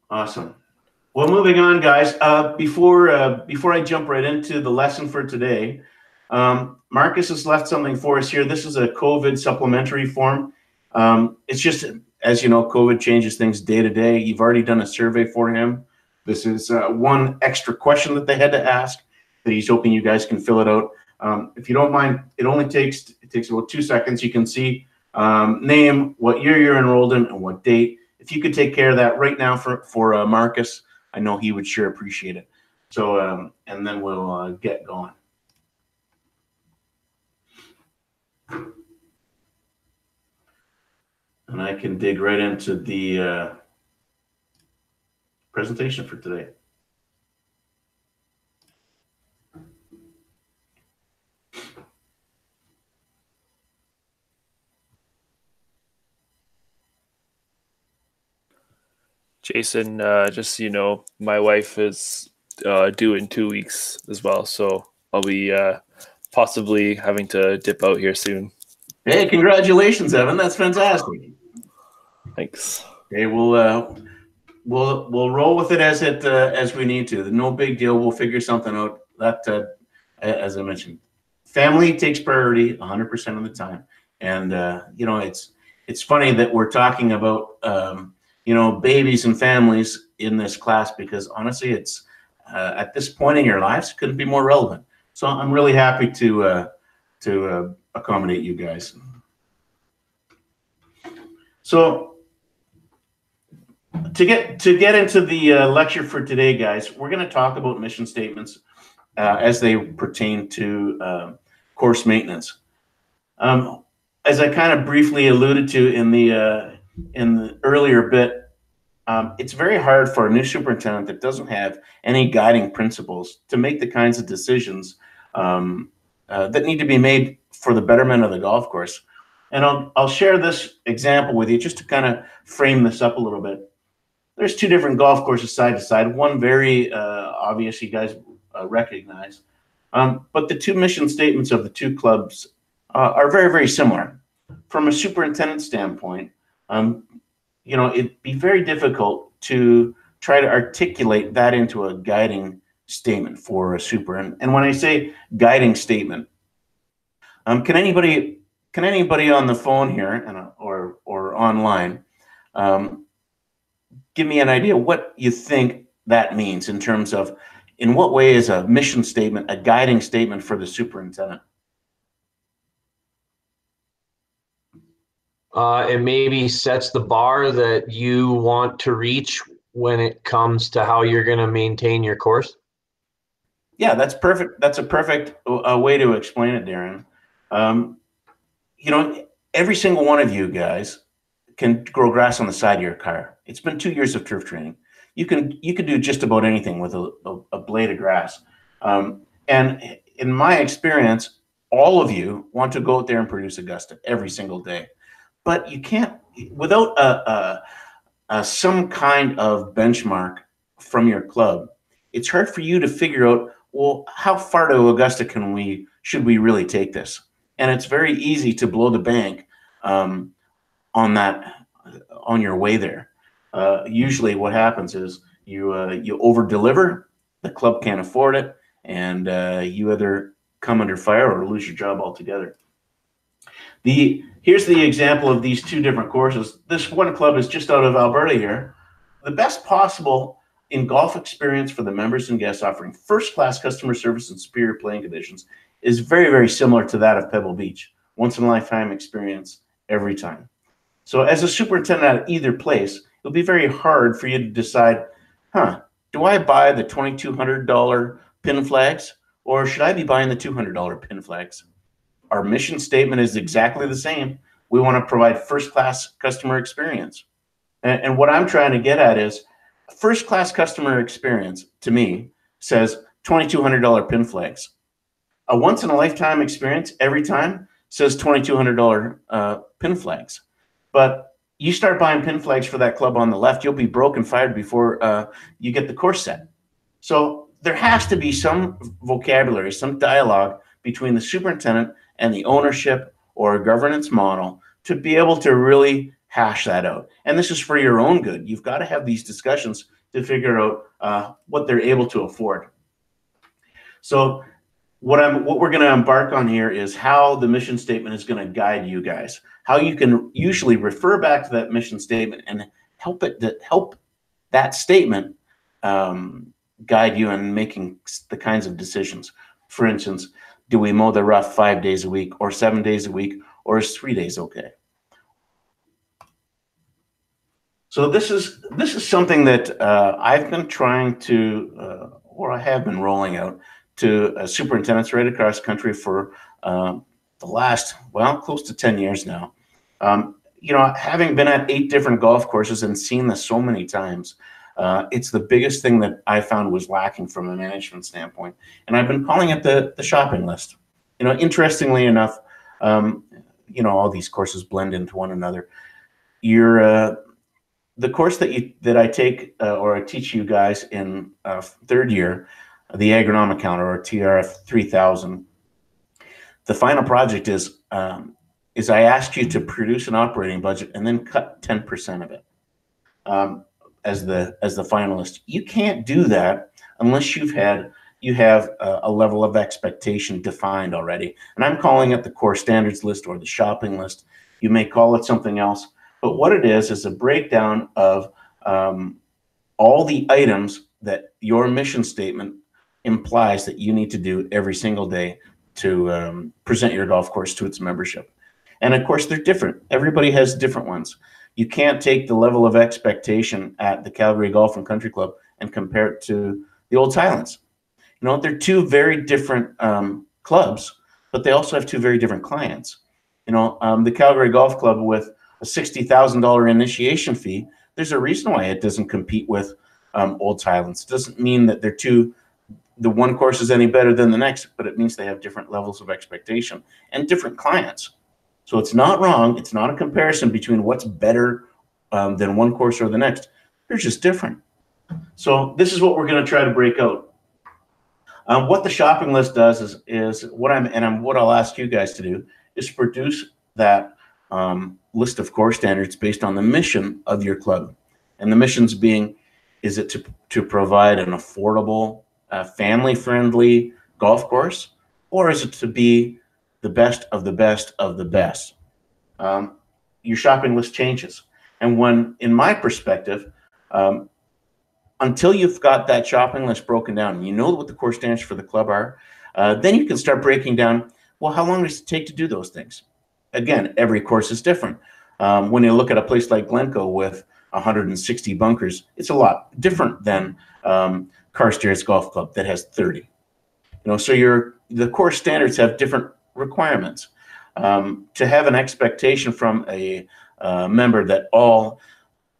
Awesome. Well, moving on, guys. Uh, before uh, before I jump right into the lesson for today, Um, Marcus has left something for us here. This is a COVID supplementary form. Um, it's just, as you know, COVID changes things day to day. You've already done a survey for him. This is uh, one extra question that they had to ask that he's hoping you guys can fill it out. Um, if you don't mind, it only takes it takes about two seconds. You can see um, name, what year you're enrolled in, and what date. If you could take care of that right now for for uh, Marcus, I know he would sure appreciate it. So, um, and then we'll uh, get going. And I can dig right into the uh, presentation for today. Jason, uh, just so you know, my wife is uh, due in two weeks as well, so I'll be uh, possibly having to dip out here soon. Hey, congratulations, Evan! That's fantastic. Thanks. Okay, we'll uh, we'll we'll roll with it as it uh, as we need to. No big deal. We'll figure something out. That, uh, as I mentioned, family takes priority 100% of the time, and uh, you know it's it's funny that we're talking about. Um, you know, babies and families in this class because honestly, it's uh, at this point in your lives couldn't be more relevant. So I'm really happy to uh, to uh, accommodate you guys. So to get to get into the uh, lecture for today, guys, we're going to talk about mission statements uh, as they pertain to uh, course maintenance. Um, as I kind of briefly alluded to in the uh, in the earlier bit, um, it's very hard for a new superintendent that doesn't have any guiding principles to make the kinds of decisions um, uh, that need to be made for the betterment of the golf course. And I'll, I'll share this example with you just to kind of frame this up a little bit. There's two different golf courses side to side. One very uh, obvious, you guys uh, recognize. Um, but the two mission statements of the two clubs uh, are very, very similar. From a superintendent standpoint, um, you know, it'd be very difficult to try to articulate that into a guiding statement for a super. And, and when I say guiding statement, um, can anybody can anybody on the phone here and uh, or or online um, give me an idea what you think that means in terms of in what way is a mission statement a guiding statement for the superintendent? Uh, it maybe sets the bar that you want to reach when it comes to how you're going to maintain your course. Yeah, that's perfect. That's a perfect uh, way to explain it, Darren. Um, you know, every single one of you guys can grow grass on the side of your car. It's been two years of turf training. You can you can do just about anything with a, a, a blade of grass. Um, and in my experience, all of you want to go out there and produce Augusta every single day but you can't without a, a, a, some kind of benchmark from your club. It's hard for you to figure out well how far to Augusta can we should we really take this, and it's very easy to blow the bank um, on that on your way there. Uh, usually, what happens is you uh, you over deliver, the club can't afford it, and uh, you either come under fire or lose your job altogether. The here's the example of these two different courses. This one club is just out of Alberta here. The best possible in golf experience for the members and guests offering first class customer service and superior playing conditions is very, very similar to that of Pebble Beach. Once in a lifetime experience every time. So, as a superintendent at either place, it'll be very hard for you to decide, huh, do I buy the $2,200 pin flags or should I be buying the $200 pin flags? Our mission statement is exactly the same. We want to provide first class customer experience. And, and what I'm trying to get at is first class customer experience to me says $2,200 pin flags. A once in a lifetime experience every time says $2,200 uh, pin flags. But you start buying pin flags for that club on the left, you'll be broken fired before uh, you get the course set. So there has to be some vocabulary, some dialogue between the superintendent and the ownership or a governance model to be able to really hash that out. And this is for your own good. You've got to have these discussions to figure out uh, what they're able to afford. So what I'm what we're going to embark on here is how the mission statement is going to guide you guys. How you can usually refer back to that mission statement and help it to help that statement um, guide you in making the kinds of decisions. For instance, do we mow the rough five days a week or seven days a week or is three days okay? So this is this is something that uh, I've been trying to, uh, or I have been rolling out to uh, superintendents right across the country for um, the last well close to ten years now. Um, you know, having been at eight different golf courses and seen this so many times, uh, it's the biggest thing that I found was lacking from a management standpoint. And I've been calling it the the shopping list. You know, interestingly enough, um, you know, all these courses blend into one another. You're uh, the course that you that I take uh, or I teach you guys in uh, third year, the agronomic counter or TRF three thousand. The final project is um, is I ask you to produce an operating budget and then cut ten percent of it um, as the as the finalist. You can't do that unless you've had you have a, a level of expectation defined already. And I'm calling it the core standards list or the shopping list. You may call it something else but what it is is a breakdown of um, all the items that your mission statement implies that you need to do every single day to um, present your golf course to its membership. And of course, they're different. Everybody has different ones. You can't take the level of expectation at the Calgary Golf and Country Club and compare it to the Old Highlands. You know, they're two very different um, clubs, but they also have two very different clients. You know, um, the Calgary Golf Club with a $60,000 initiation fee, there's a reason why it doesn't compete with um, Old Highlands. It doesn't mean that they're two, the one course is any better than the next, but it means they have different levels of expectation and different clients. So it's not wrong. It's not a comparison between what's better um, than one course or the next. They're just different. So this is what we're going to try to break out. Um, what the shopping list does is, is what I'm and I'm what I'll ask you guys to do is produce that um, list of core standards based on the mission of your club. And the missions being, is it to, to provide an affordable, uh, family friendly golf course, or is it to be the best of the best of the best? Um, your shopping list changes. And when, in my perspective, um, until you've got that shopping list broken down, and you know what the core standards for the club are, uh, then you can start breaking down. Well, how long does it take to do those things? again, every course is different. Um, when you look at a place like Glencoe with 160 bunkers, it's a lot different than um, Carstairs Golf Club that has 30. You know, so your the course standards have different requirements. Um, to have an expectation from a uh, member that all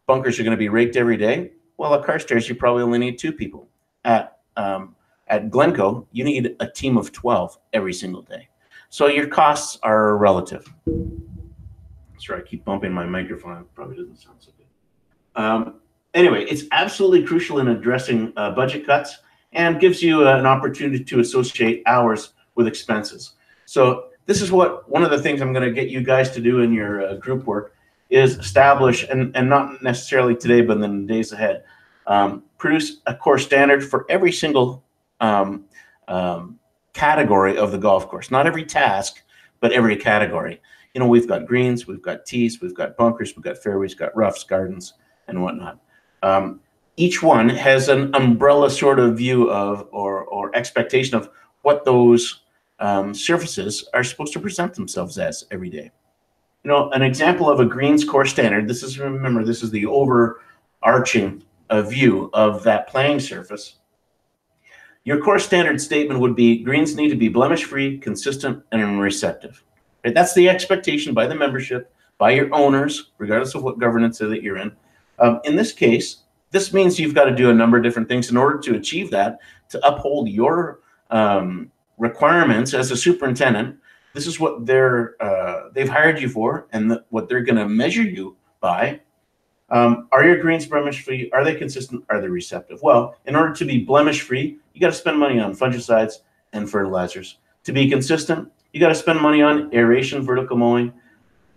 bunkers are going to be raked every day, well, at Carstairs you probably only need two people. At um, at Glencoe, you need a team of 12 every single day. So your costs are relative. Sorry, I keep bumping my microphone. It probably doesn't sound so good. Um, anyway, it's absolutely crucial in addressing uh, budget cuts and gives you an opportunity to associate hours with expenses. So this is what one of the things I'm going to get you guys to do in your uh, group work is establish, and, and not necessarily today, but in the days ahead, um, produce a core standard for every single um, um, category of the golf course. Not every task, but every category. You know, we've got greens, we've got tees, we've got bunkers, we've got fairways, got roughs, gardens, and whatnot. Um, each one has an umbrella sort of view of or, or expectation of what those um, surfaces are supposed to present themselves as every day. You know, an example of a greens course standard, this is, remember, this is the overarching uh, view of that playing surface your core standard statement would be greens need to be blemish free, consistent, and receptive. Right? That's the expectation by the membership, by your owners, regardless of what governance that you're in. Um, in this case, this means you've got to do a number of different things in order to achieve that, to uphold your um, requirements as a superintendent. This is what they're uh, they've hired you for, and the, what they're going to measure you by um, are your greens blemish free? Are they consistent? Are they receptive? Well, in order to be blemish free, you got to spend money on fungicides and fertilizers. To be consistent, you got to spend money on aeration, vertical mowing,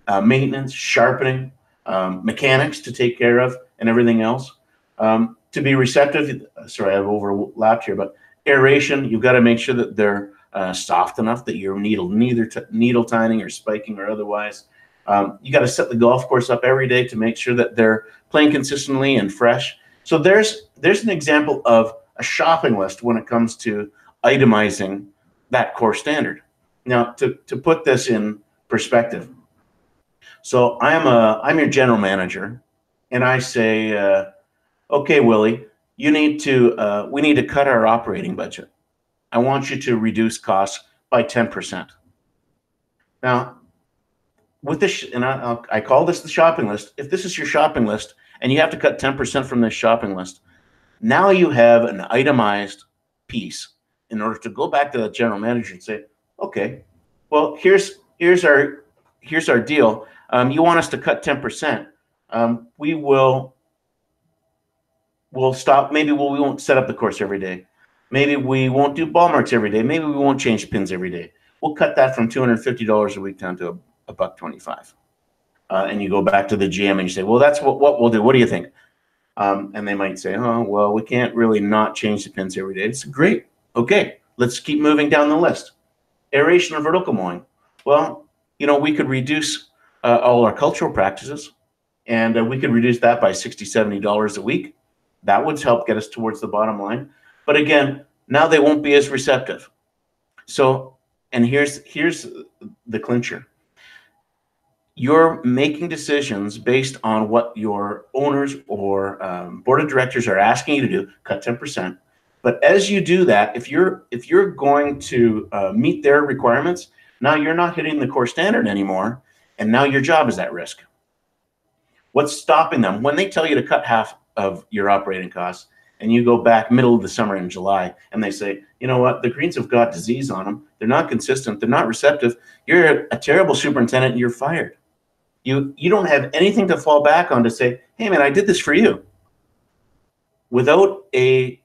uh, maintenance, sharpening, um, mechanics to take care of, and everything else. Um, to be receptive, sorry, I've overlapped here, but aeration, you've got to make sure that they're uh, soft enough that your needle neither needle tining or spiking or otherwise. Um, you got to set the golf course up every day to make sure that they're playing consistently and fresh. So there's there's an example of a shopping list when it comes to itemizing that core standard. Now, to, to put this in perspective, so I'm a I'm your general manager, and I say, uh, okay, Willie, you need to uh, we need to cut our operating budget. I want you to reduce costs by ten percent. Now, with this, and I, I call this the shopping list. If this is your shopping list, and you have to cut ten percent from this shopping list, now you have an itemized piece in order to go back to the general manager and say, okay, well here's here's our here's our deal. Um, you want us to cut ten percent? Um, we will we'll stop. Maybe we'll, we won't set up the course every day. Maybe we won't do ball marks every day. Maybe we won't change pins every day. We'll cut that from two hundred fifty dollars a week down to a, a buck twenty five. Uh, and you go back to the GM and you say, well, that's what, what we'll do. What do you think? Um, and they might say, oh, well, we can't really not change the pins every day. It's great. Okay, let's keep moving down the list. Aeration or vertical mowing. Well, you know, we could reduce uh, all our cultural practices and uh, we could reduce that by 60 $70 a week. That would help get us towards the bottom line. But again, now they won't be as receptive. So, and here's here's the clincher. You're making decisions based on what your owners or um, board of directors are asking you to do. Cut ten percent. But as you do that, if you're if you're going to uh, meet their requirements, now you're not hitting the core standard anymore, and now your job is at risk. What's stopping them when they tell you to cut half of your operating costs? and you go back middle of the summer in July and they say, you know what, the greens have got disease on them. They're not consistent. They're not receptive. You're a terrible superintendent you're fired. You, you don't have anything to fall back on to say, hey, man, I did this for you. Without a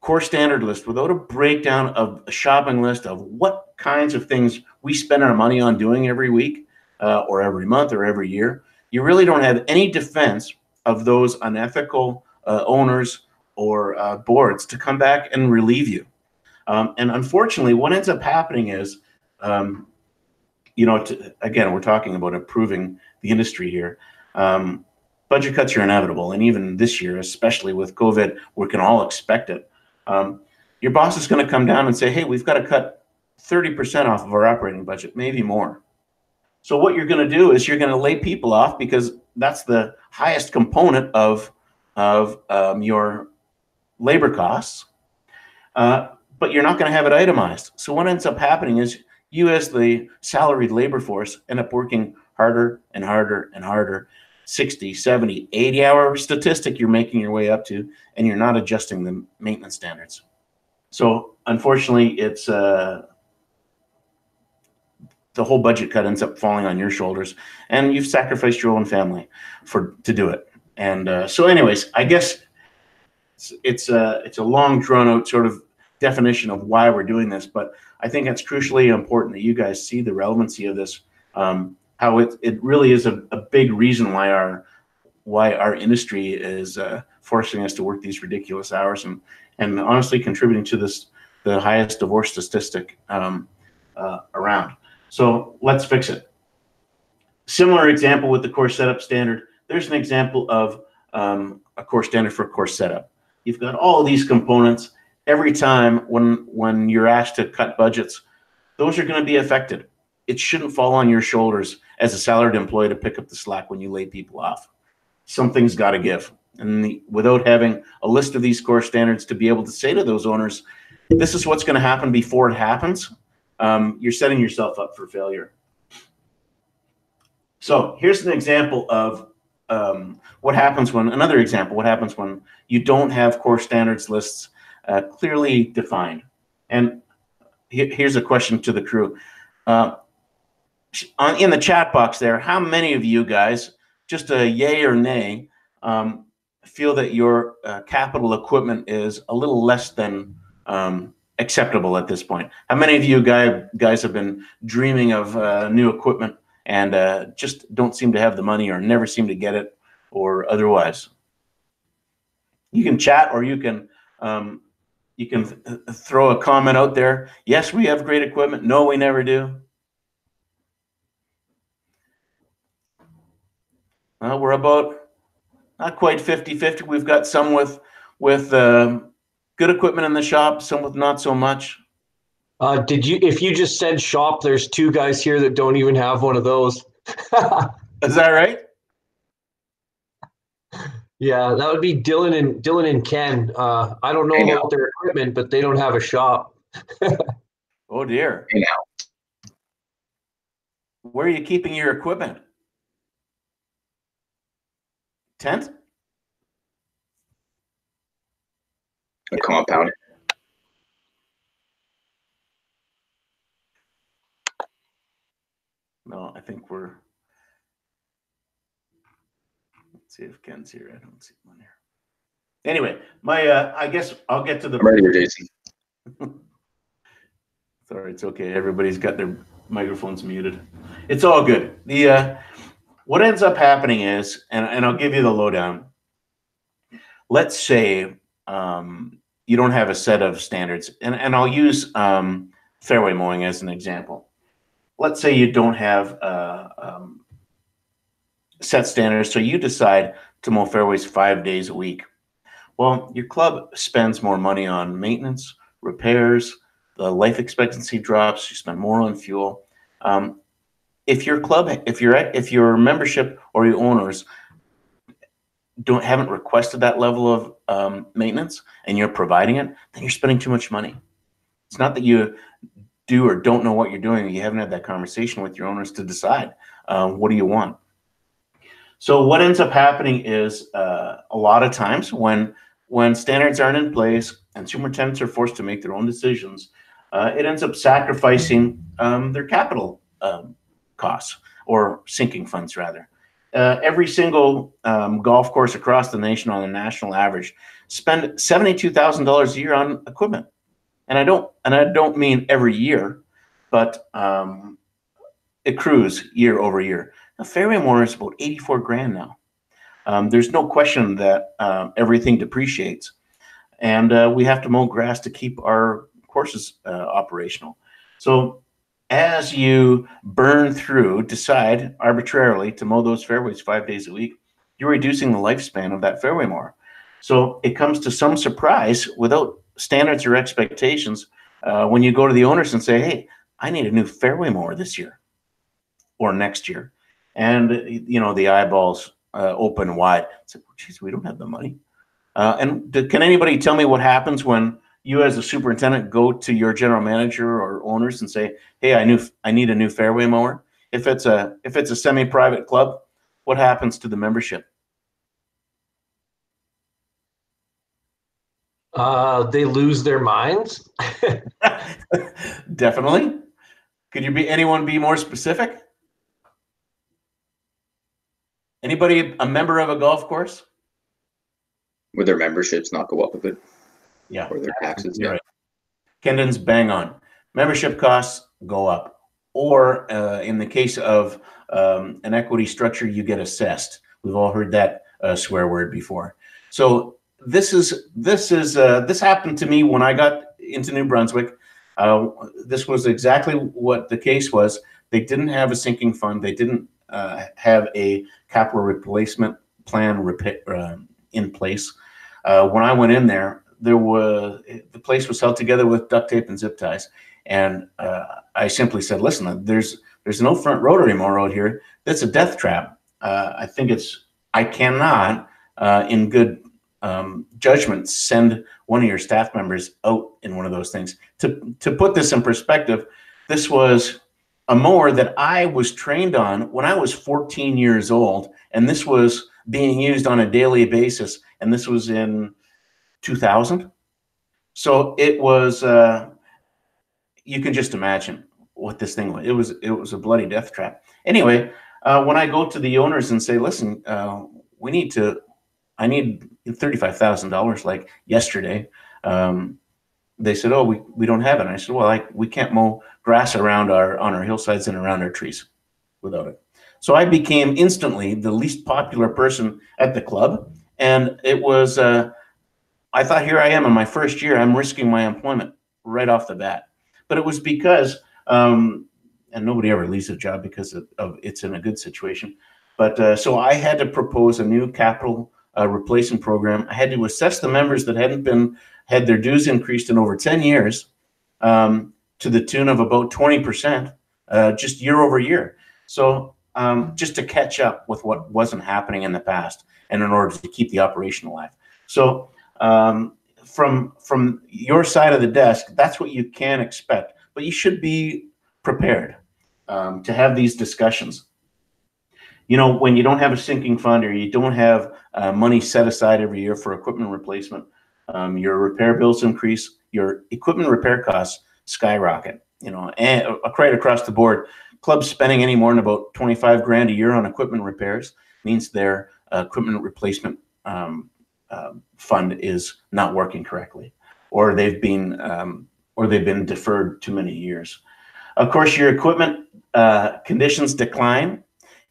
core standard list, without a breakdown of a shopping list of what kinds of things we spend our money on doing every week uh, or every month or every year, you really don't have any defense of those unethical uh, owners or uh, boards to come back and relieve you. Um, and unfortunately, what ends up happening is, um, you know, to, again, we're talking about improving the industry here. Um, budget cuts are inevitable, and even this year, especially with COVID, we can all expect it. Um, your boss is going to come down and say, "Hey, we've got to cut 30% off of our operating budget, maybe more." So what you're going to do is you're going to lay people off because that's the highest component of of um, your labor costs, uh, but you're not going to have it itemized. So what ends up happening is you, as the salaried labor force, end up working harder and harder and harder 60, 70, 80 hour statistic you're making your way up to, and you're not adjusting the maintenance standards. So unfortunately, it's uh, the whole budget cut ends up falling on your shoulders, and you've sacrificed your own family for to do it. And uh, so, anyways, I guess it's it's a it's a long drawn out sort of definition of why we're doing this, but I think it's crucially important that you guys see the relevancy of this. Um, how it it really is a, a big reason why our why our industry is uh, forcing us to work these ridiculous hours and and honestly contributing to this the highest divorce statistic um, uh, around. So let's fix it. Similar example with the course setup standard. There's an example of um, a course standard for course setup. You've got all these components. Every time when when you're asked to cut budgets, those are going to be affected. It shouldn't fall on your shoulders as a salaried employee to pick up the slack when you lay people off. Something's got to give. And the, without having a list of these core standards to be able to say to those owners, this is what's going to happen before it happens, um, you're setting yourself up for failure. So here's an example of um, what happens when another example what happens when you don't have core standards lists uh, clearly defined and he, here's a question to the crew uh, on, in the chat box there how many of you guys just a yay or nay um, feel that your uh, capital equipment is a little less than um, acceptable at this point how many of you guys guys have been dreaming of uh, new equipment and uh, just don't seem to have the money or never seem to get it or otherwise. You can chat or you can um, you can th- throw a comment out there. Yes, we have great equipment. No, we never do. Well, we're about not quite 50 50. We've got some with with um, good equipment in the shop, some with not so much. Uh, did you? If you just said shop, there's two guys here that don't even have one of those. Is that right? yeah, that would be Dylan and Dylan and Ken. Uh, I don't know Hey, now. about their equipment, but they don't have a shop. Oh dear. Hey, now. Where are you keeping your equipment? Tent? A compound. No, I think we're. Let's see if Ken's here. I don't see one here. Anyway, my uh, I guess I'll get to the. I'm ready Jason. Sorry, it's okay. Everybody's got their microphones muted. It's all good. The uh, what ends up happening is, and, and I'll give you the lowdown. Let's say um, you don't have a set of standards, and, and I'll use um, fairway mowing as an example. Let's say you don't have uh, um, set standards, so you decide to mow fairways five days a week. Well, your club spends more money on maintenance, repairs, the life expectancy drops, you spend more on fuel. Um, if your club, if your if your membership or your owners don't haven't requested that level of um, maintenance and you're providing it, then you're spending too much money. It's not that you do or don't know what you're doing. You haven't had that conversation with your owners to decide um, what do you want. So what ends up happening is uh, a lot of times when when standards aren't in place and tenants are forced to make their own decisions, uh, it ends up sacrificing um, their capital um, costs or sinking funds rather. Uh, every single um, golf course across the nation on a national average spend seventy-two thousand dollars a year on equipment, and I don't and I don't mean every year, but um, accrues year over year. Now, Fairway mower is about eighty-four grand now. Um, there's no question that um, everything depreciates, and uh, we have to mow grass to keep our courses uh, operational. So as you burn through, decide arbitrarily to mow those fairways five days a week, you're reducing the lifespan of that fairway more. So it comes to some surprise without standards or expectations uh, when you go to the owners and say, "Hey, I need a new fairway mower this year or next year," and you know the eyeballs uh, open wide. It's like, "Geez, we don't have the money." Uh, and d- can anybody tell me what happens when you, as a superintendent, go to your general manager or owners and say, "Hey, I knew I need a new fairway mower." If it's a if it's a semi-private club, what happens to the membership? Uh, they lose their minds. Definitely. Could you be anyone be more specific? Anybody a member of a golf course? Would their memberships not go up a bit? Yeah. Or their taxes? You're Yeah. right. Kendon's bang on. Membership costs go up, or uh, in the case of um, an equity structure, you get assessed. We've all heard that uh, swear word before. So this is this is uh, this happened to me when I got into New Brunswick. Uh, this was exactly what the case was. They didn't have a sinking fund. They didn't uh, have a capital replacement plan uh, in place. Uh, when I went in there, there was the place was held together with duct tape and zip ties, and uh, I simply said, "Listen, there's there's no front rotary mower out here. That's a death trap. Uh, I think it's I cannot, uh, in good um, judgment, send one of your staff members out in one of those things. To to put this in perspective, this was a mower that I was trained on when I was 14 years old, and this was being used on a daily basis, and this was in 2000. So it was. Uh, you can just imagine what this thing was. It was it was a bloody death trap. Anyway, uh, when I go to the owners and say, "Listen, uh, we need to, I need thirty-five thousand dollars like yesterday," um, they said, "Oh, we, we don't have it." And I said, "Well, like we can't mow grass around our on our hillsides and around our trees without it." So I became instantly the least popular person at the club, and it was uh, I thought here I am in my first year, I'm risking my employment right off the bat. But it was because, um, and nobody ever leaves a job because of, of it's in a good situation. But uh, so I had to propose a new capital uh, replacement program. I had to assess the members that hadn't been had their dues increased in over 10 years um, to the tune of about 20% uh, just year over year. So um, just to catch up with what wasn't happening in the past and in order to keep the operation alive. So um, from from your side of the desk, that's what you can expect, but you should be prepared um, to have these discussions. You know, when you don't have a sinking fund or you don't have uh, money set aside every year for equipment replacement, um, your repair bills increase, your equipment repair costs skyrocket. You know, and uh, right across the board, clubs spending any more than about 25 grand a year on equipment repairs means their uh, equipment replacement um, uh, fund is not working correctly, or they've been um, or they've been deferred too many years. Of course, your equipment uh, conditions decline.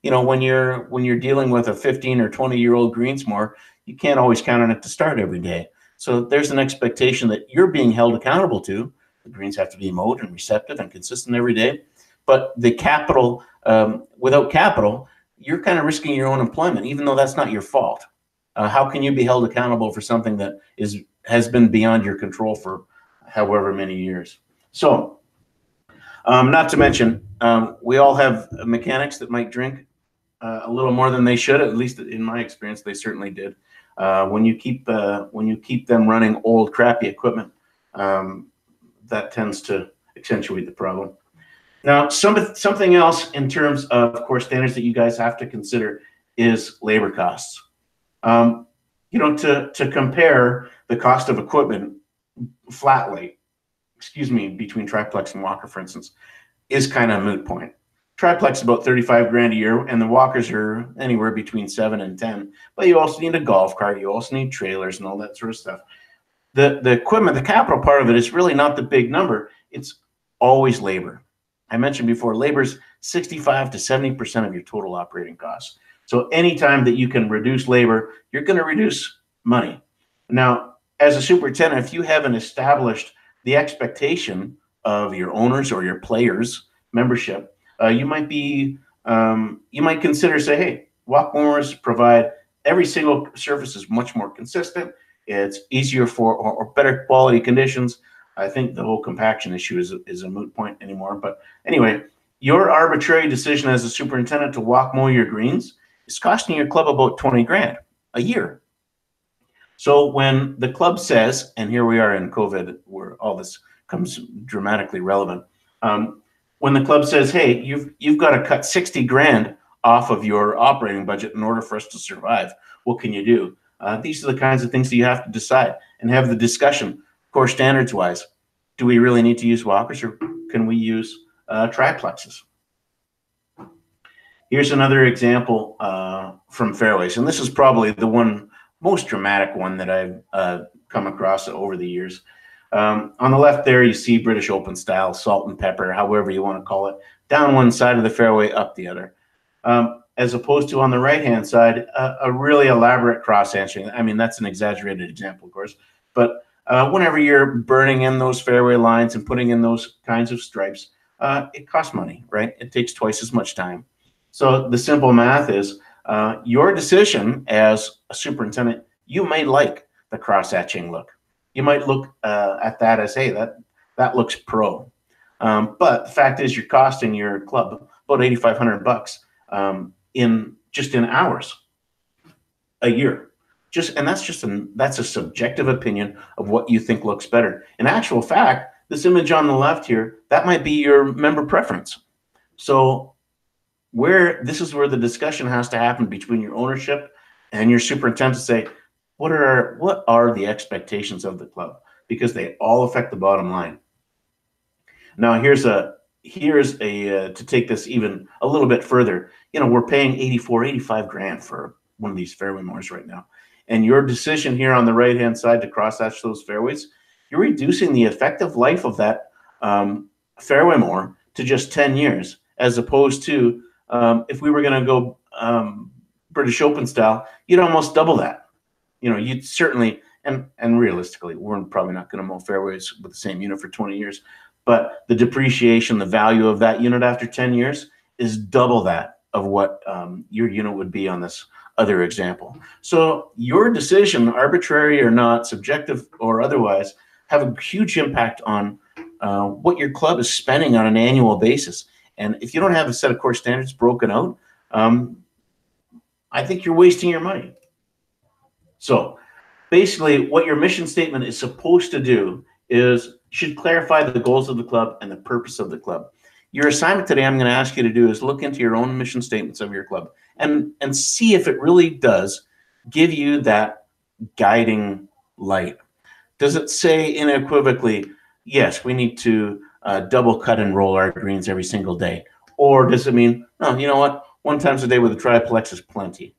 You know, when you're when you're dealing with a 15 or 20 year old greens mower, you can't always count on it to start every day. So there's an expectation that you're being held accountable to. The greens have to be mowed and receptive and consistent every day. But the capital, um, without capital, you're kind of risking your own employment, even though that's not your fault. Uh, how can you be held accountable for something that is has been beyond your control for however many years? So, um, not to mention, um, we all have mechanics that might drink uh, a little more than they should. At least in my experience, they certainly did. Uh, when you keep uh, when you keep them running old, crappy equipment, um, that tends to accentuate the problem. Now, some, something else in terms of core standards that you guys have to consider is labor costs. Um, you know, to, to compare the cost of equipment flatly, excuse me, between Triplex and Walker, for instance, is kind of a moot point. Triplex is about 35 grand a year, and the Walkers are anywhere between seven and 10. But you also need a golf cart, you also need trailers and all that sort of stuff. The, the equipment, the capital part of it is really not the big number. It's always labor. I mentioned before, labor's 65 to 70% of your total operating costs. So anytime that you can reduce labor, you're going to reduce money. Now, as a superintendent, if you haven't established the expectation of your owners or your players membership, uh, you might be um, you might consider say, hey, walk mowers provide every single surface is much more consistent. It's easier for or, or better quality conditions. I think the whole compaction issue is is a moot point anymore. But anyway, your arbitrary decision as a superintendent to walk mow your greens is costing your club about 20 grand a year. So when the club says, and here we are in COVID where all this comes dramatically relevant, um, when the club says, hey, you've you've got to cut 60 grand off of your operating budget in order for us to survive, what can you do? Uh, these are the kinds of things that you have to decide and have the discussion, core standards wise. Do we really need to use walkers or can we use uh, triplexes? Here's another example uh, from fairways, and this is probably the one most dramatic one that I've uh, come across over the years. Um, on the left there, you see British Open style, salt and pepper, however you want to call it, down one side of the fairway, up the other. Um, as opposed to on the right hand side, a, a really elaborate cross hatching. I mean, that's an exaggerated example, of course, but uh, whenever you're burning in those fairway lines and putting in those kinds of stripes, uh, it costs money, right? It takes twice as much time. So the simple math is uh, your decision as a superintendent, you may like the cross hatching look. You might look uh, at that as, hey, that, that looks pro. Um, but the fact is you're costing your club about 8,500 bucks um, in just in hours a year. Just and that's just a that's a subjective opinion of what you think looks better. In actual fact, this image on the left here, that might be your member preference. So where this is where the discussion has to happen between your ownership and your superintendent to say, what are what are the expectations of the club? Because they all affect the bottom line. Now here's a here's a uh, to take this even a little bit further. You know, we're paying 84, 85 grand for one of these fairway mowers right now. And your decision here on the right hand side to cross hatch those fairways, you're reducing the effective life of that um, fairway mower to just 10 years, as opposed to um, if we were going to go um, British Open style, you'd almost double that. You know, you'd certainly and and realistically, we're probably not going to mow fairways with the same unit for 20 years. But the depreciation, the value of that unit after 10 years is double that of what um, your unit would be on this other example. So your decision, arbitrary or not, subjective or otherwise, have a huge impact on uh, what your club is spending on an annual basis. And if you don't have a set of core standards broken out, um, I think you're wasting your money. So basically, what your mission statement is supposed to do is should clarify the goals of the club and the purpose of the club. Your assignment today, I'm going to ask you to do is look into your own mission statements of your club and and see if it really does give you that guiding light. Does it say unequivocally, yes, we need to uh, double cut and roll our greens every single day? Or does it mean, no, you know what, one times a day with a triplex is plenty?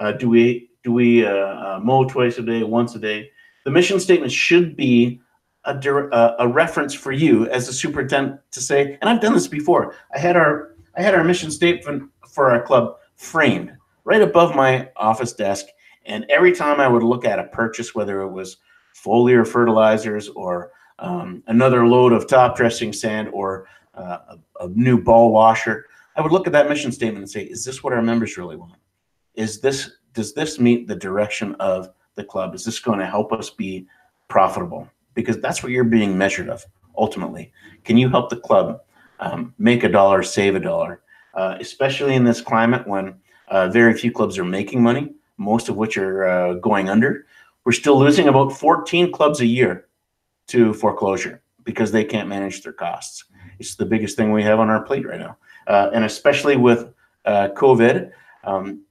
Uh, do we do we uh, uh, mow twice a day, once a day? The mission statement should be a, a, a reference for you as a superintendent to say, and I've done this before. I had our I had our mission statement for our club framed right above my office desk, and every time I would look at a purchase, whether it was foliar fertilizers or um, another load of top dressing sand or uh, a, a new ball washer, I would look at that mission statement and say, is this what our members really want? Is this does this meet the direction of the club? Is this going to help us be profitable? Because that's what you're being measured of ultimately. Can you help the club um, make a dollar, save a dollar? Uh, especially in this climate when uh, very few clubs are making money, most of which are uh, going under. We're still losing about 14 clubs a year to foreclosure because they can't manage their costs. It's the biggest thing we have on our plate right now. Uh, and especially with uh, COVID, um,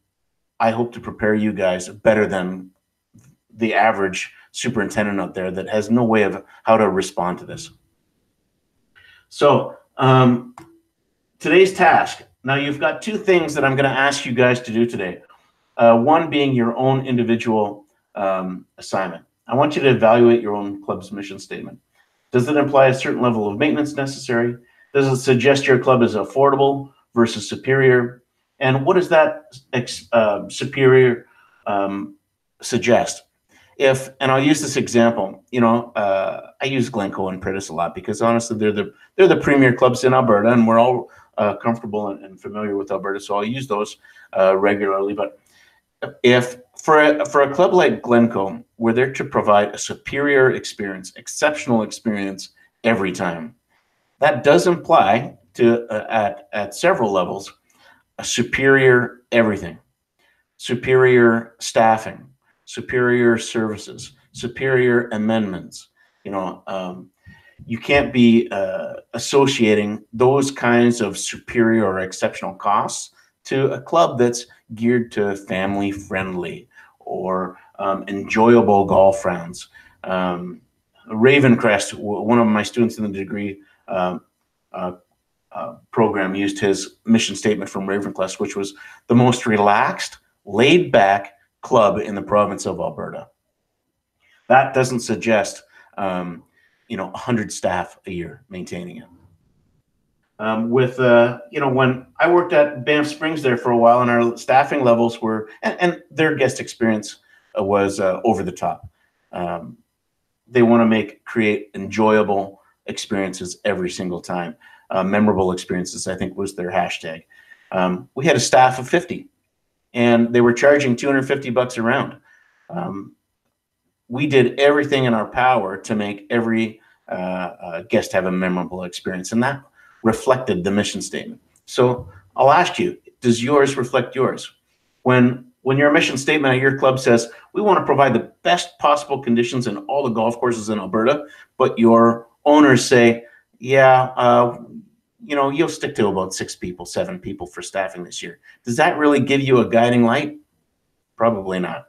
I hope to prepare you guys better than the average superintendent out there that has no way of how to respond to this. So um, today's task. Now you've got two things that I'm going to ask you guys to do today. Uh, one being your own individual um, assignment. I want you to evaluate your own club's mission statement. Does it imply a certain level of maintenance necessary? Does it suggest your club is affordable versus superior? And what does that uh, superior um, suggest? If and I'll use this example. You know, uh, I use Glencoe and Priddis a lot because honestly, they're the they're the premier clubs in Alberta, and we're all uh, comfortable and, and, familiar with Alberta, so I'll use those uh, regularly. But if for a, for a club like Glencoe, we're there to provide a superior experience, exceptional experience every time. That does imply to uh, at at several levels a superior everything, superior staffing, superior services, superior amendments. You know, um, you can't be uh, associating those kinds of superior or exceptional costs to a club that's geared to family friendly or um, enjoyable golf rounds. Um, Ravencrest, one of my students in the degree um, uh, uh, program, used his mission statement from Ravencrest, which was the most relaxed, laid back club in the province of Alberta. That doesn't suggest, um, you know, 100 staff a year maintaining it. Um, with uh, you know when I worked at Banff Springs there for a while, and our staffing levels were and, and their guest experience uh, was uh, over the top. Um, they want to make create enjoyable experiences every single time. Uh, memorable experiences, I think, was their hashtag. Um, we had a staff of 50, and they were charging 250 bucks a round. Um, we did everything in our power to make every uh, guest have a memorable experience, and that reflected the mission statement. So I'll ask you, does yours reflect yours? When when your mission statement at your club says we want to provide the best possible conditions in all the golf courses in Alberta, but your owners say, yeah, uh, you know, you'll stick to about six people, seven people for staffing this year. Does that really give you a guiding light? Probably not.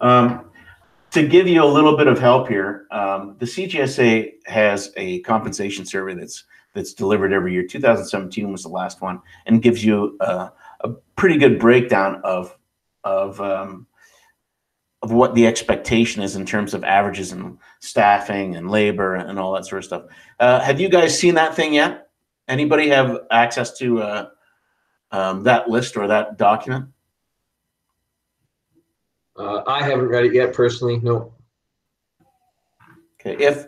Um, to give you a little bit of help here, um, the CGSA has a compensation survey that's that's delivered every year. 2017 was the last one, and gives you a, a pretty good breakdown of of um, of what the expectation is in terms of averages and staffing and labor and all that sort of stuff. Uh, have you guys seen that thing yet? Anybody have access to uh, um, that list or that document? Uh, I haven't read it yet personally. No. Okay, if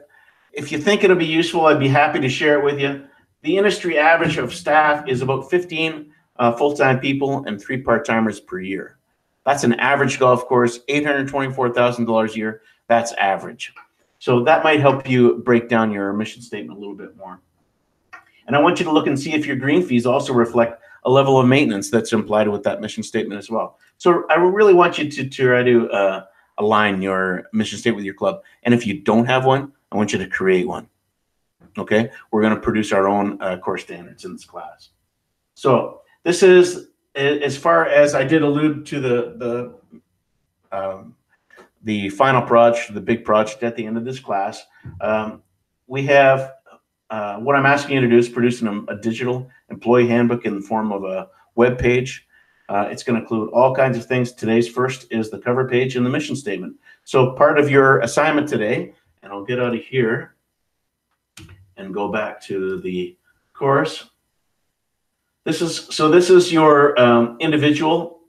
if you think it'll be useful, I'd be happy to share it with you. The industry average of staff is about 15 uh, full-time people and three part-timers per year. That's an average golf course, $824,000 a year. That's average. So that might help you break down your mission statement a little bit more. And I want you to look and see if your green fees also reflect a level of maintenance that's implied with that mission statement as well. So I really want you to, to try to uh, align your mission statement with your club. And if you don't have one, I want you to create one. Okay, we're going to produce our own uh, core standards in this class. So this is as far as I did allude to the the um, the final project, the big project at the end of this class. Um, we have uh, what I'm asking you to do is produce an, a digital employee handbook in the form of a web page. Uh, it's going to include all kinds of things. Today's first is the cover page and the mission statement. So part of your assignment today, and I'll get out of here and go back to the course. This is so. This is your um, individual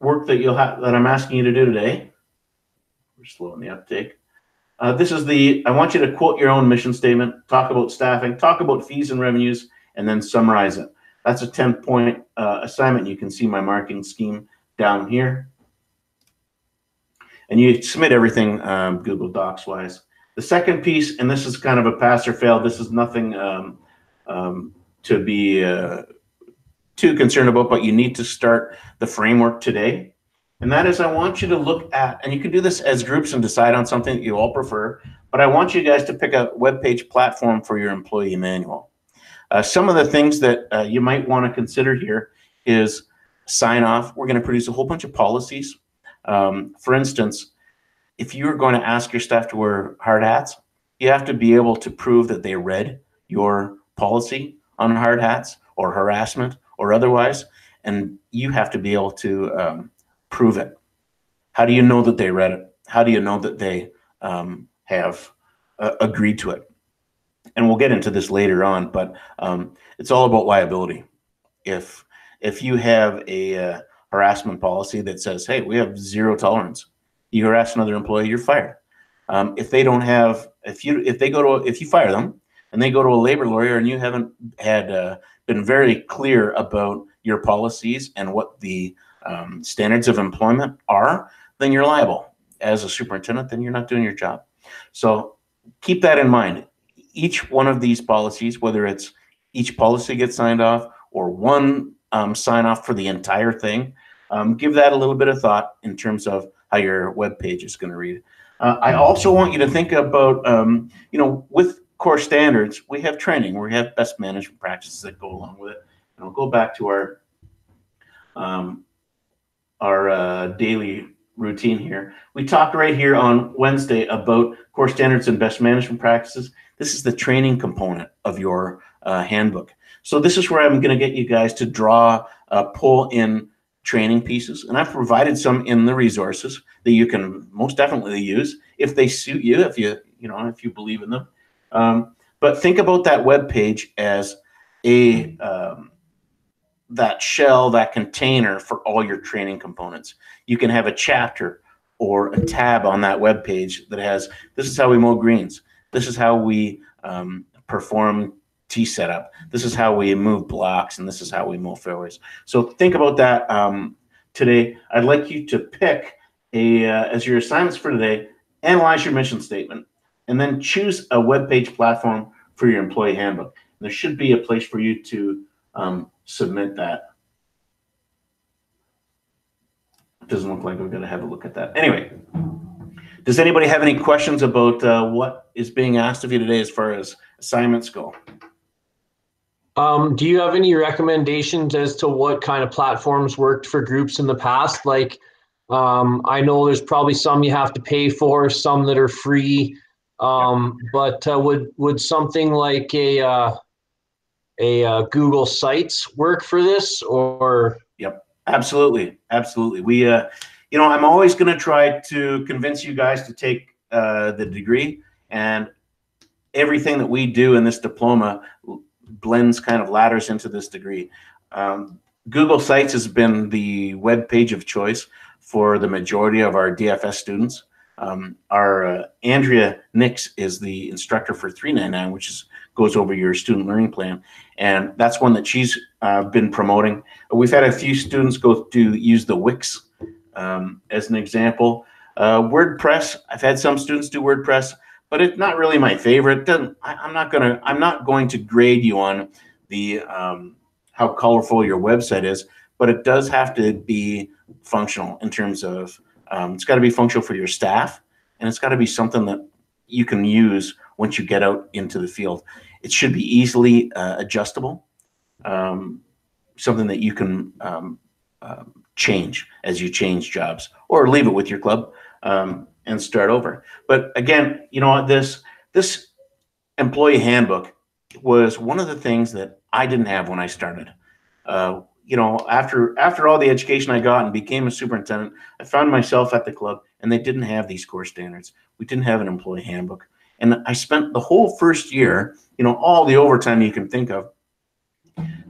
work that you'll have that I'm asking you to do today. We're slowing the uptake. Uh, this is the. I want you to quote your own mission statement. Talk about staffing. Talk about fees and revenues, and then summarize it. That's a 10 point uh, assignment. You can see my marking scheme down here. And you submit everything um, Google Docs wise. The second piece, and this is kind of a pass or fail. This is nothing um, um, to be uh, too concerned about, but you need to start the framework today. And that is, I want you to look at, and you can do this as groups and decide on something that you all prefer, but I want you guys to pick a web page platform for your employee manual. Uh, some of the things that uh, you might want to consider here is sign off. We're going to produce a whole bunch of policies. Um, for instance, if you're going to ask your staff to wear hard hats, you have to be able to prove that they read your policy on hard hats or harassment or otherwise, and you have to be able to um, prove it. How do you know that they read it? How do you know that they um, have uh, agreed to it? And we'll get into this later on, but um, it's all about liability. If if you have a uh, harassment policy that says, "Hey, we have zero tolerance," you harass another employee, you're fired. Um, if they don't have, if you if they go to if you fire them and they go to a labor lawyer and you haven't had uh, been very clear about your policies and what the um, standards of employment are, then you're liable. As a superintendent, then you're not doing your job. So keep that in mind. Each one of these policies, whether it's each policy gets signed off or one um, sign off for the entire thing, um, give that a little bit of thought in terms of how your web page is going to read. Uh, I also want you to think about, um, you know, with core standards, we have training, we have best management practices that go along with it. And I'll go back to our um, our uh, daily routine here. We talked right here on Wednesday about core standards and best management practices. This is the training component of your uh, handbook. So this is where I'm going to get you guys to draw, uh, pull in training pieces, and I've provided some in the resources that you can most definitely use if they suit you, if you you know if you believe in them. Um, but think about that web page as a um, that shell, that container for all your training components. You can have a chapter or a tab on that web page that has this is how we mow greens. This is how we um, perform tee setup. This is how we move blocks, and this is how we move fairways. So think about that um, today. I'd like you to pick a uh, as your assignments for today. Analyze your mission statement and then choose a web page platform for your employee handbook. There should be a place for you to um, submit that. Doesn't look like we're going to have a look at that. Anyway, does anybody have any questions about uh, what is being asked of you today as far as assignments go? Um, do you have any recommendations as to what kind of platforms worked for groups in the past? Like, um, I know there's probably some you have to pay for, some that are free. Um, but uh, would would something like a uh, a uh, Google Sites work for this, or? Yep, absolutely, absolutely. We, uh, you know, I'm always going to try to convince you guys to take uh, the degree, and everything that we do in this diploma blends kind of ladders into this degree. Um, Google Sites has been the web page of choice for the majority of our DFS students. Um, our uh, Andrea Nix is the instructor for 399, which is goes over your student learning plan, and that's one that she's uh, been promoting. We've had a few students go to use the Wix um, as an example. Uh, WordPress, I've had some students do WordPress, but it's not really my favorite. Doesn't I, am not gonna I'm not going to grade you on the um, how colorful your website is, but it does have to be functional in terms of um, it's got to be functional for your staff, and it's got to be something that you can use once you get out into the field. It should be easily uh, adjustable, um, something that you can um, uh, change as you change jobs, or leave it with your club um, and start over. But again, you know this this employee handbook was one of the things that I didn't have when I started. Uh, you know, after after all the education I got and became a superintendent, I found myself at the club and they didn't have these core standards. We didn't have an employee handbook. And I spent the whole first year, you know, all the overtime you can think of,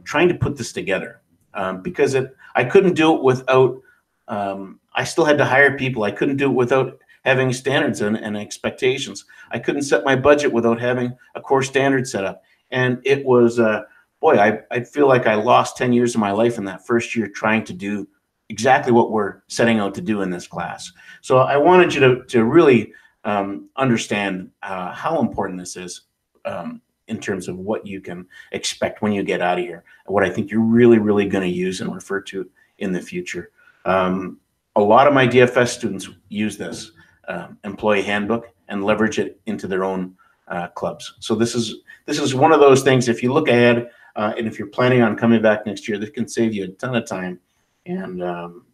trying to put this together um, because it, I couldn't do it without, um, I still had to hire people. I couldn't do it without having standards and, and expectations. I couldn't set my budget without having a core standard set up. And it was, uh, boy, I, I feel like I lost 10 years of my life in that first year trying to do exactly what we're setting out to do in this class. So I wanted you to, to really um, understand uh, how important this is um, in terms of what you can expect when you get out of here, what I think you're really, really going to use and refer to in the future. Um, a lot of my DFS students use this um, employee handbook and leverage it into their own uh, clubs. So this is this is one of those things. If you look ahead, uh, and if you're planning on coming back next year, this can save you a ton of time and um,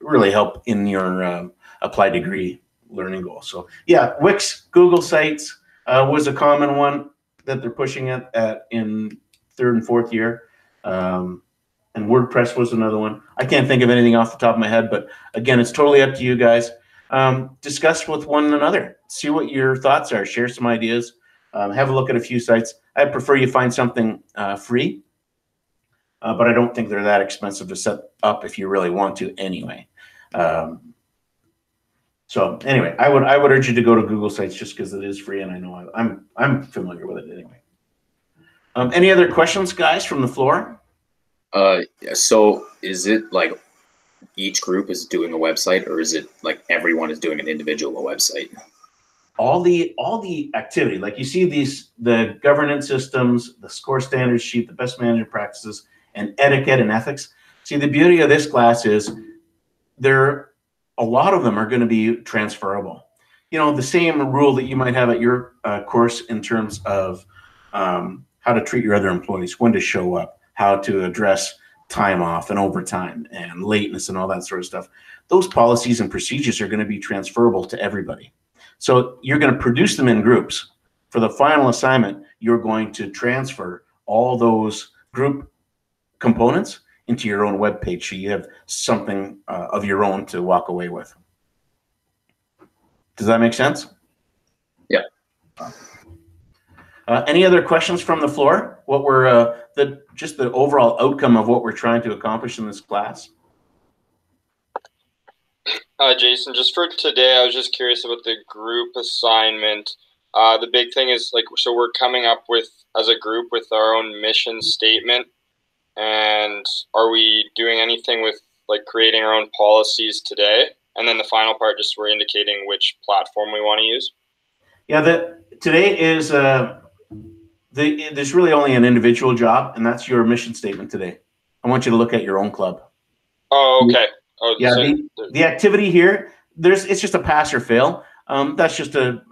really help in your um, applied degree learning goal. So yeah, Wix, Google Sites uh, was a common one that they're pushing it at in third and fourth year. Um, and WordPress was another one. I can't think of anything off the top of my head, but again, it's totally up to you guys. Um, discuss with one another, see what your thoughts are, share some ideas, um, have a look at a few sites. I prefer you find something uh, free, uh, but I don't think they're that expensive to set up if you really want to anyway. Um, so anyway, I would I would urge you to go to Google Sites just because it is free, and I know I, I'm I'm familiar with it anyway. Um, any other questions, guys, from the floor? Uh, so is it like each group is doing a website, or is it like everyone is doing an individual website? All the all the activity, like you see these the governance systems, the score standards sheet, the best management practices, and etiquette and ethics. See, the beauty of this class is they're a lot of them are going to be transferable. You know, the same rule that you might have at your uh, course in terms of um, how to treat your other employees, when to show up, how to address time off and overtime and lateness and all that sort of stuff. Those policies and procedures are going to be transferable to everybody. So you're going to produce them in groups. For the final assignment, you're going to transfer all those group components into your own web page so you have something uh, of your own to walk away with. Does that make sense? Yeah. Uh, any other questions from the floor? What were uh, the just the overall outcome of what we're trying to accomplish in this class? Uh, Jason, just for today, I was just curious about the group assignment. Uh, the big thing is like, so we're coming up with as a group with our own mission statement and are we doing anything with like creating our own policies today? And then the final part, just we're indicating which platform we want to use. Yeah, the today is uh, the there's really only an individual job, and that's your mission statement today. I want you to look at your own club. Oh, okay. Oh, yeah, so the, the activity here, there's it's just a pass or fail. Um, that's just a,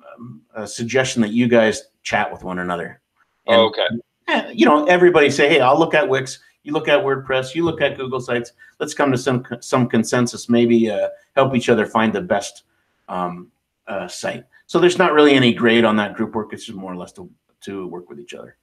a suggestion that you guys chat with one another. And, oh, okay. eh, You know, everybody say, "Hey, I'll look at Wix." You look at WordPress. You look at Google Sites. Let's come to some some consensus. Maybe uh, help each other find the best um, uh, site. So there's not really any grade on that group work. It's just more or less to to work with each other.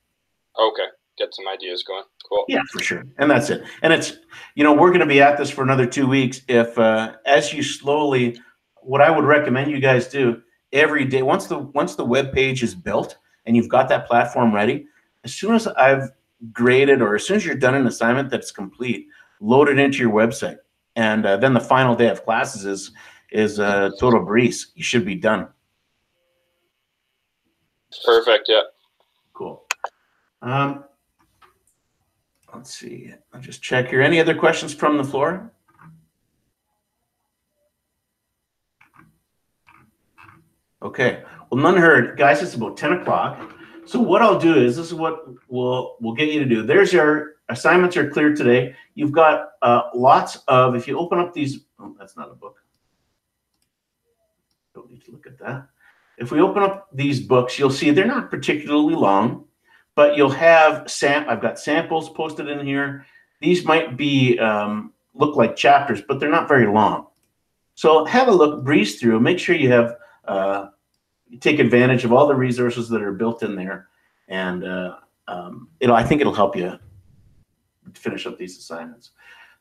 Okay. Get some ideas going. Cool. Yeah, for sure. And that's it. And it's, you know, we're going to be at this for another two weeks. If, uh, as you slowly, what I would recommend you guys do every day, once the, once the web page is built and you've got that platform ready, as soon as I've graded or as soon as you're done an assignment that's complete, load it into your website and uh, then the final day of classes is is a total breeze. You should be done. Perfect. Yeah. Um, let's see. I'll just check here. Any other questions from the floor? Okay. Well, none heard, guys. It's about ten o'clock. So what I'll do is this is what we'll we'll get you to do. There's your assignments are clear today. You've got uh, lots of. If you open up these, oh, that's not a book. Don't need to look at that. If we open up these books, you'll see they're not particularly long, but you'll have sam. I've got samples posted in here. These might be um, look like chapters, but they're not very long. So have a look, breeze through, make sure you have uh, take advantage of all the resources that are built in there, and uh, um, it'll. I think it'll help you finish up these assignments.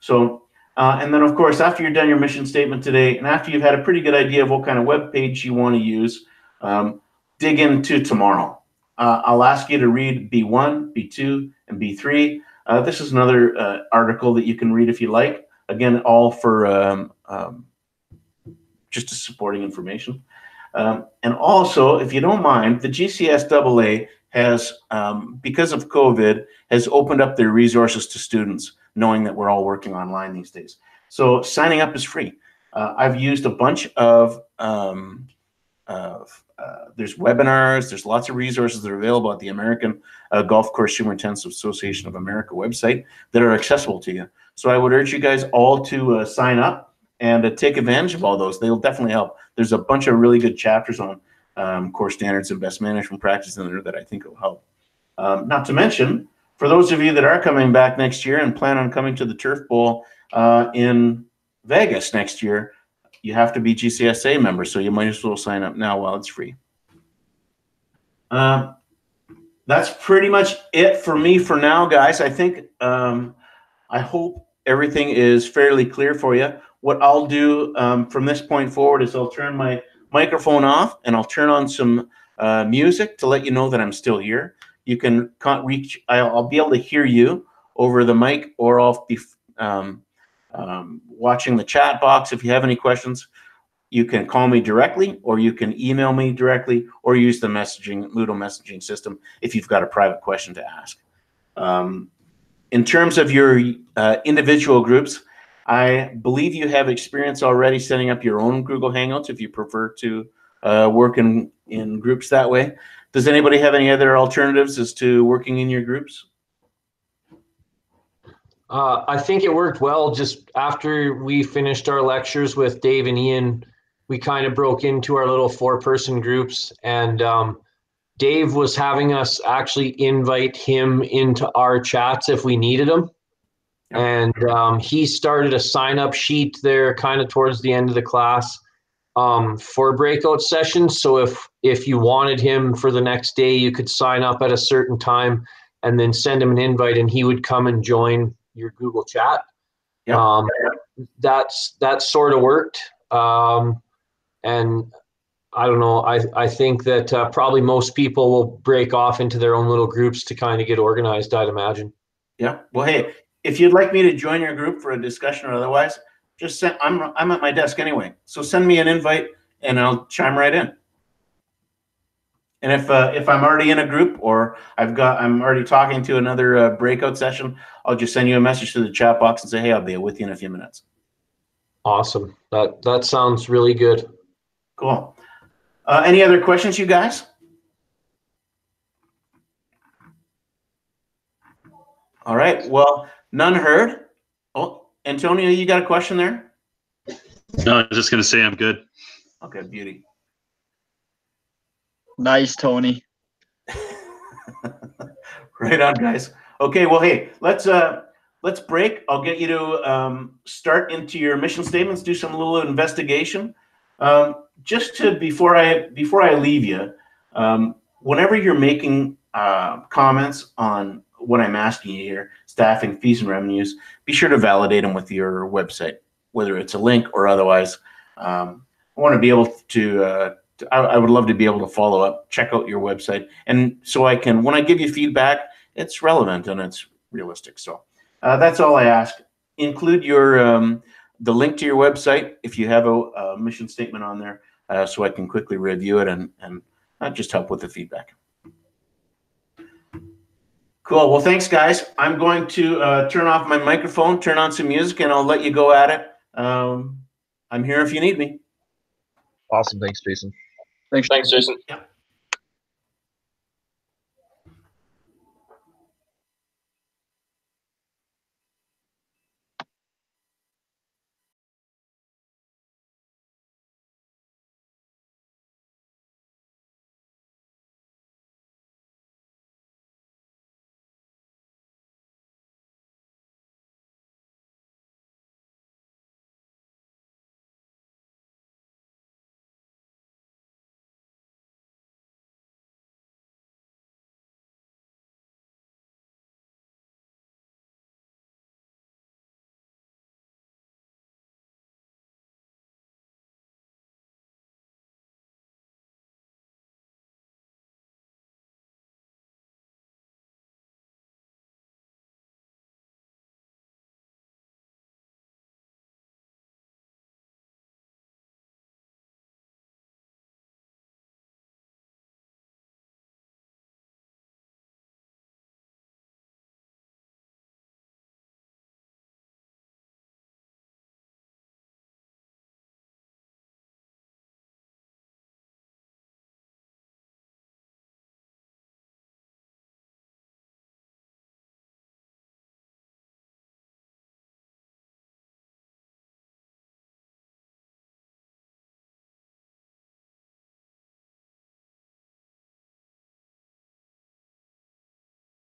So, uh, and then of course, after you're done your mission statement today, and after you've had a pretty good idea of what kind of web page you want to use, um, dig into tomorrow. Uh, I'll ask you to read B1, B2, and B3. Uh, this is another uh, article that you can read if you like. Again, all for um, um, just a supporting information. Um, and also, if you don't mind, the GCSAA has, um, because of COVID, has opened up their resources to students, knowing that we're all working online these days. So signing up is free. Uh, I've used a bunch of, um, uh, there's webinars, there's lots of resources that are available at the American uh, Golf Course Superintendents Association of America website that are accessible to you. So I would urge you guys all to uh, sign up and uh, take advantage of all those. They'll definitely help. There's a bunch of really good chapters on um, standards and best management practices in there that I think will help. Um, not to mention, for those of you that are coming back next year and plan on coming to the Turf Bowl uh, in Vegas next year, you have to be GCSA member, so you might as well sign up now while it's free. Uh, that's pretty much it for me for now, guys. I think um, I hope everything is fairly clear for you. What I'll do um, from this point forward is I'll turn my microphone off and I'll turn on some uh, music to let you know that I'm still here. You can reach, I'll, I'll, be able to hear you over the mic or I'll be um, um, watching the chat box. If you have any questions, you can call me directly or you can email me directly or use the messaging, Moodle messaging system if you've got a private question to ask. Um, in terms of your uh, individual groups, I believe you have experience already setting up your own Google Hangouts if you prefer to uh, work in, in groups that way. Does anybody have any other alternatives as to working in your groups? Uh, I think it worked well. Just after we finished our lectures with Dave and Ian, we kind of broke into our little four-person groups, and um, Dave was having us actually invite him into our chats if we needed him and um, he started a sign up sheet there kind of towards the end of the class um, for breakout sessions so if if you wanted him for the next day you could sign up at a certain time and then send him an invite and he would come and join your google chat yeah. um, that's that sort of worked um, and I don't know. I I think that uh, probably most people will break off into their own little groups to kind of get organized. I'd imagine. Yeah. Well, hey, if you'd like me to join your group for a discussion or otherwise, just send. I'm I'm at my desk anyway, so send me an invite and I'll chime right in. And if uh, if I'm already in a group or I've got I'm already talking to another uh, breakout session, I'll just send you a message to the chat box and say, "Hey, I'll be with you in a few minutes." Awesome. That that sounds really good. Cool. Uh, any other questions, you guys? All right. Well, None heard. Oh, Antonio, you got a question there? No, I was just going to say I'm good. Okay, beauty. Nice, Tony. right on, guys. Okay, well, hey, let's uh let's break. I'll get you to um, start into your mission statements, do some little investigation. Um, just to before I before I leave you, um, whenever you're making uh, comments on what I'm asking you here, staffing, fees, and revenues, be sure to validate them with your website, whether it's a link or otherwise. Um, I want to be able to, uh, I, I, would love to be able to follow up, check out your website. And so I can, when I give you feedback, it's relevant and it's realistic. So uh, that's all I ask. Include your, um, the link to your website if you have a, a mission statement on there, uh, so I can quickly review it and and not just help with the feedback. Cool. Well, thanks, guys. I'm going to uh, turn off my microphone, turn on some music, and I'll let you go at it. Um, I'm here if you need me. Awesome. Thanks, Jason. Thanks. Thanks, Jason. Yeah.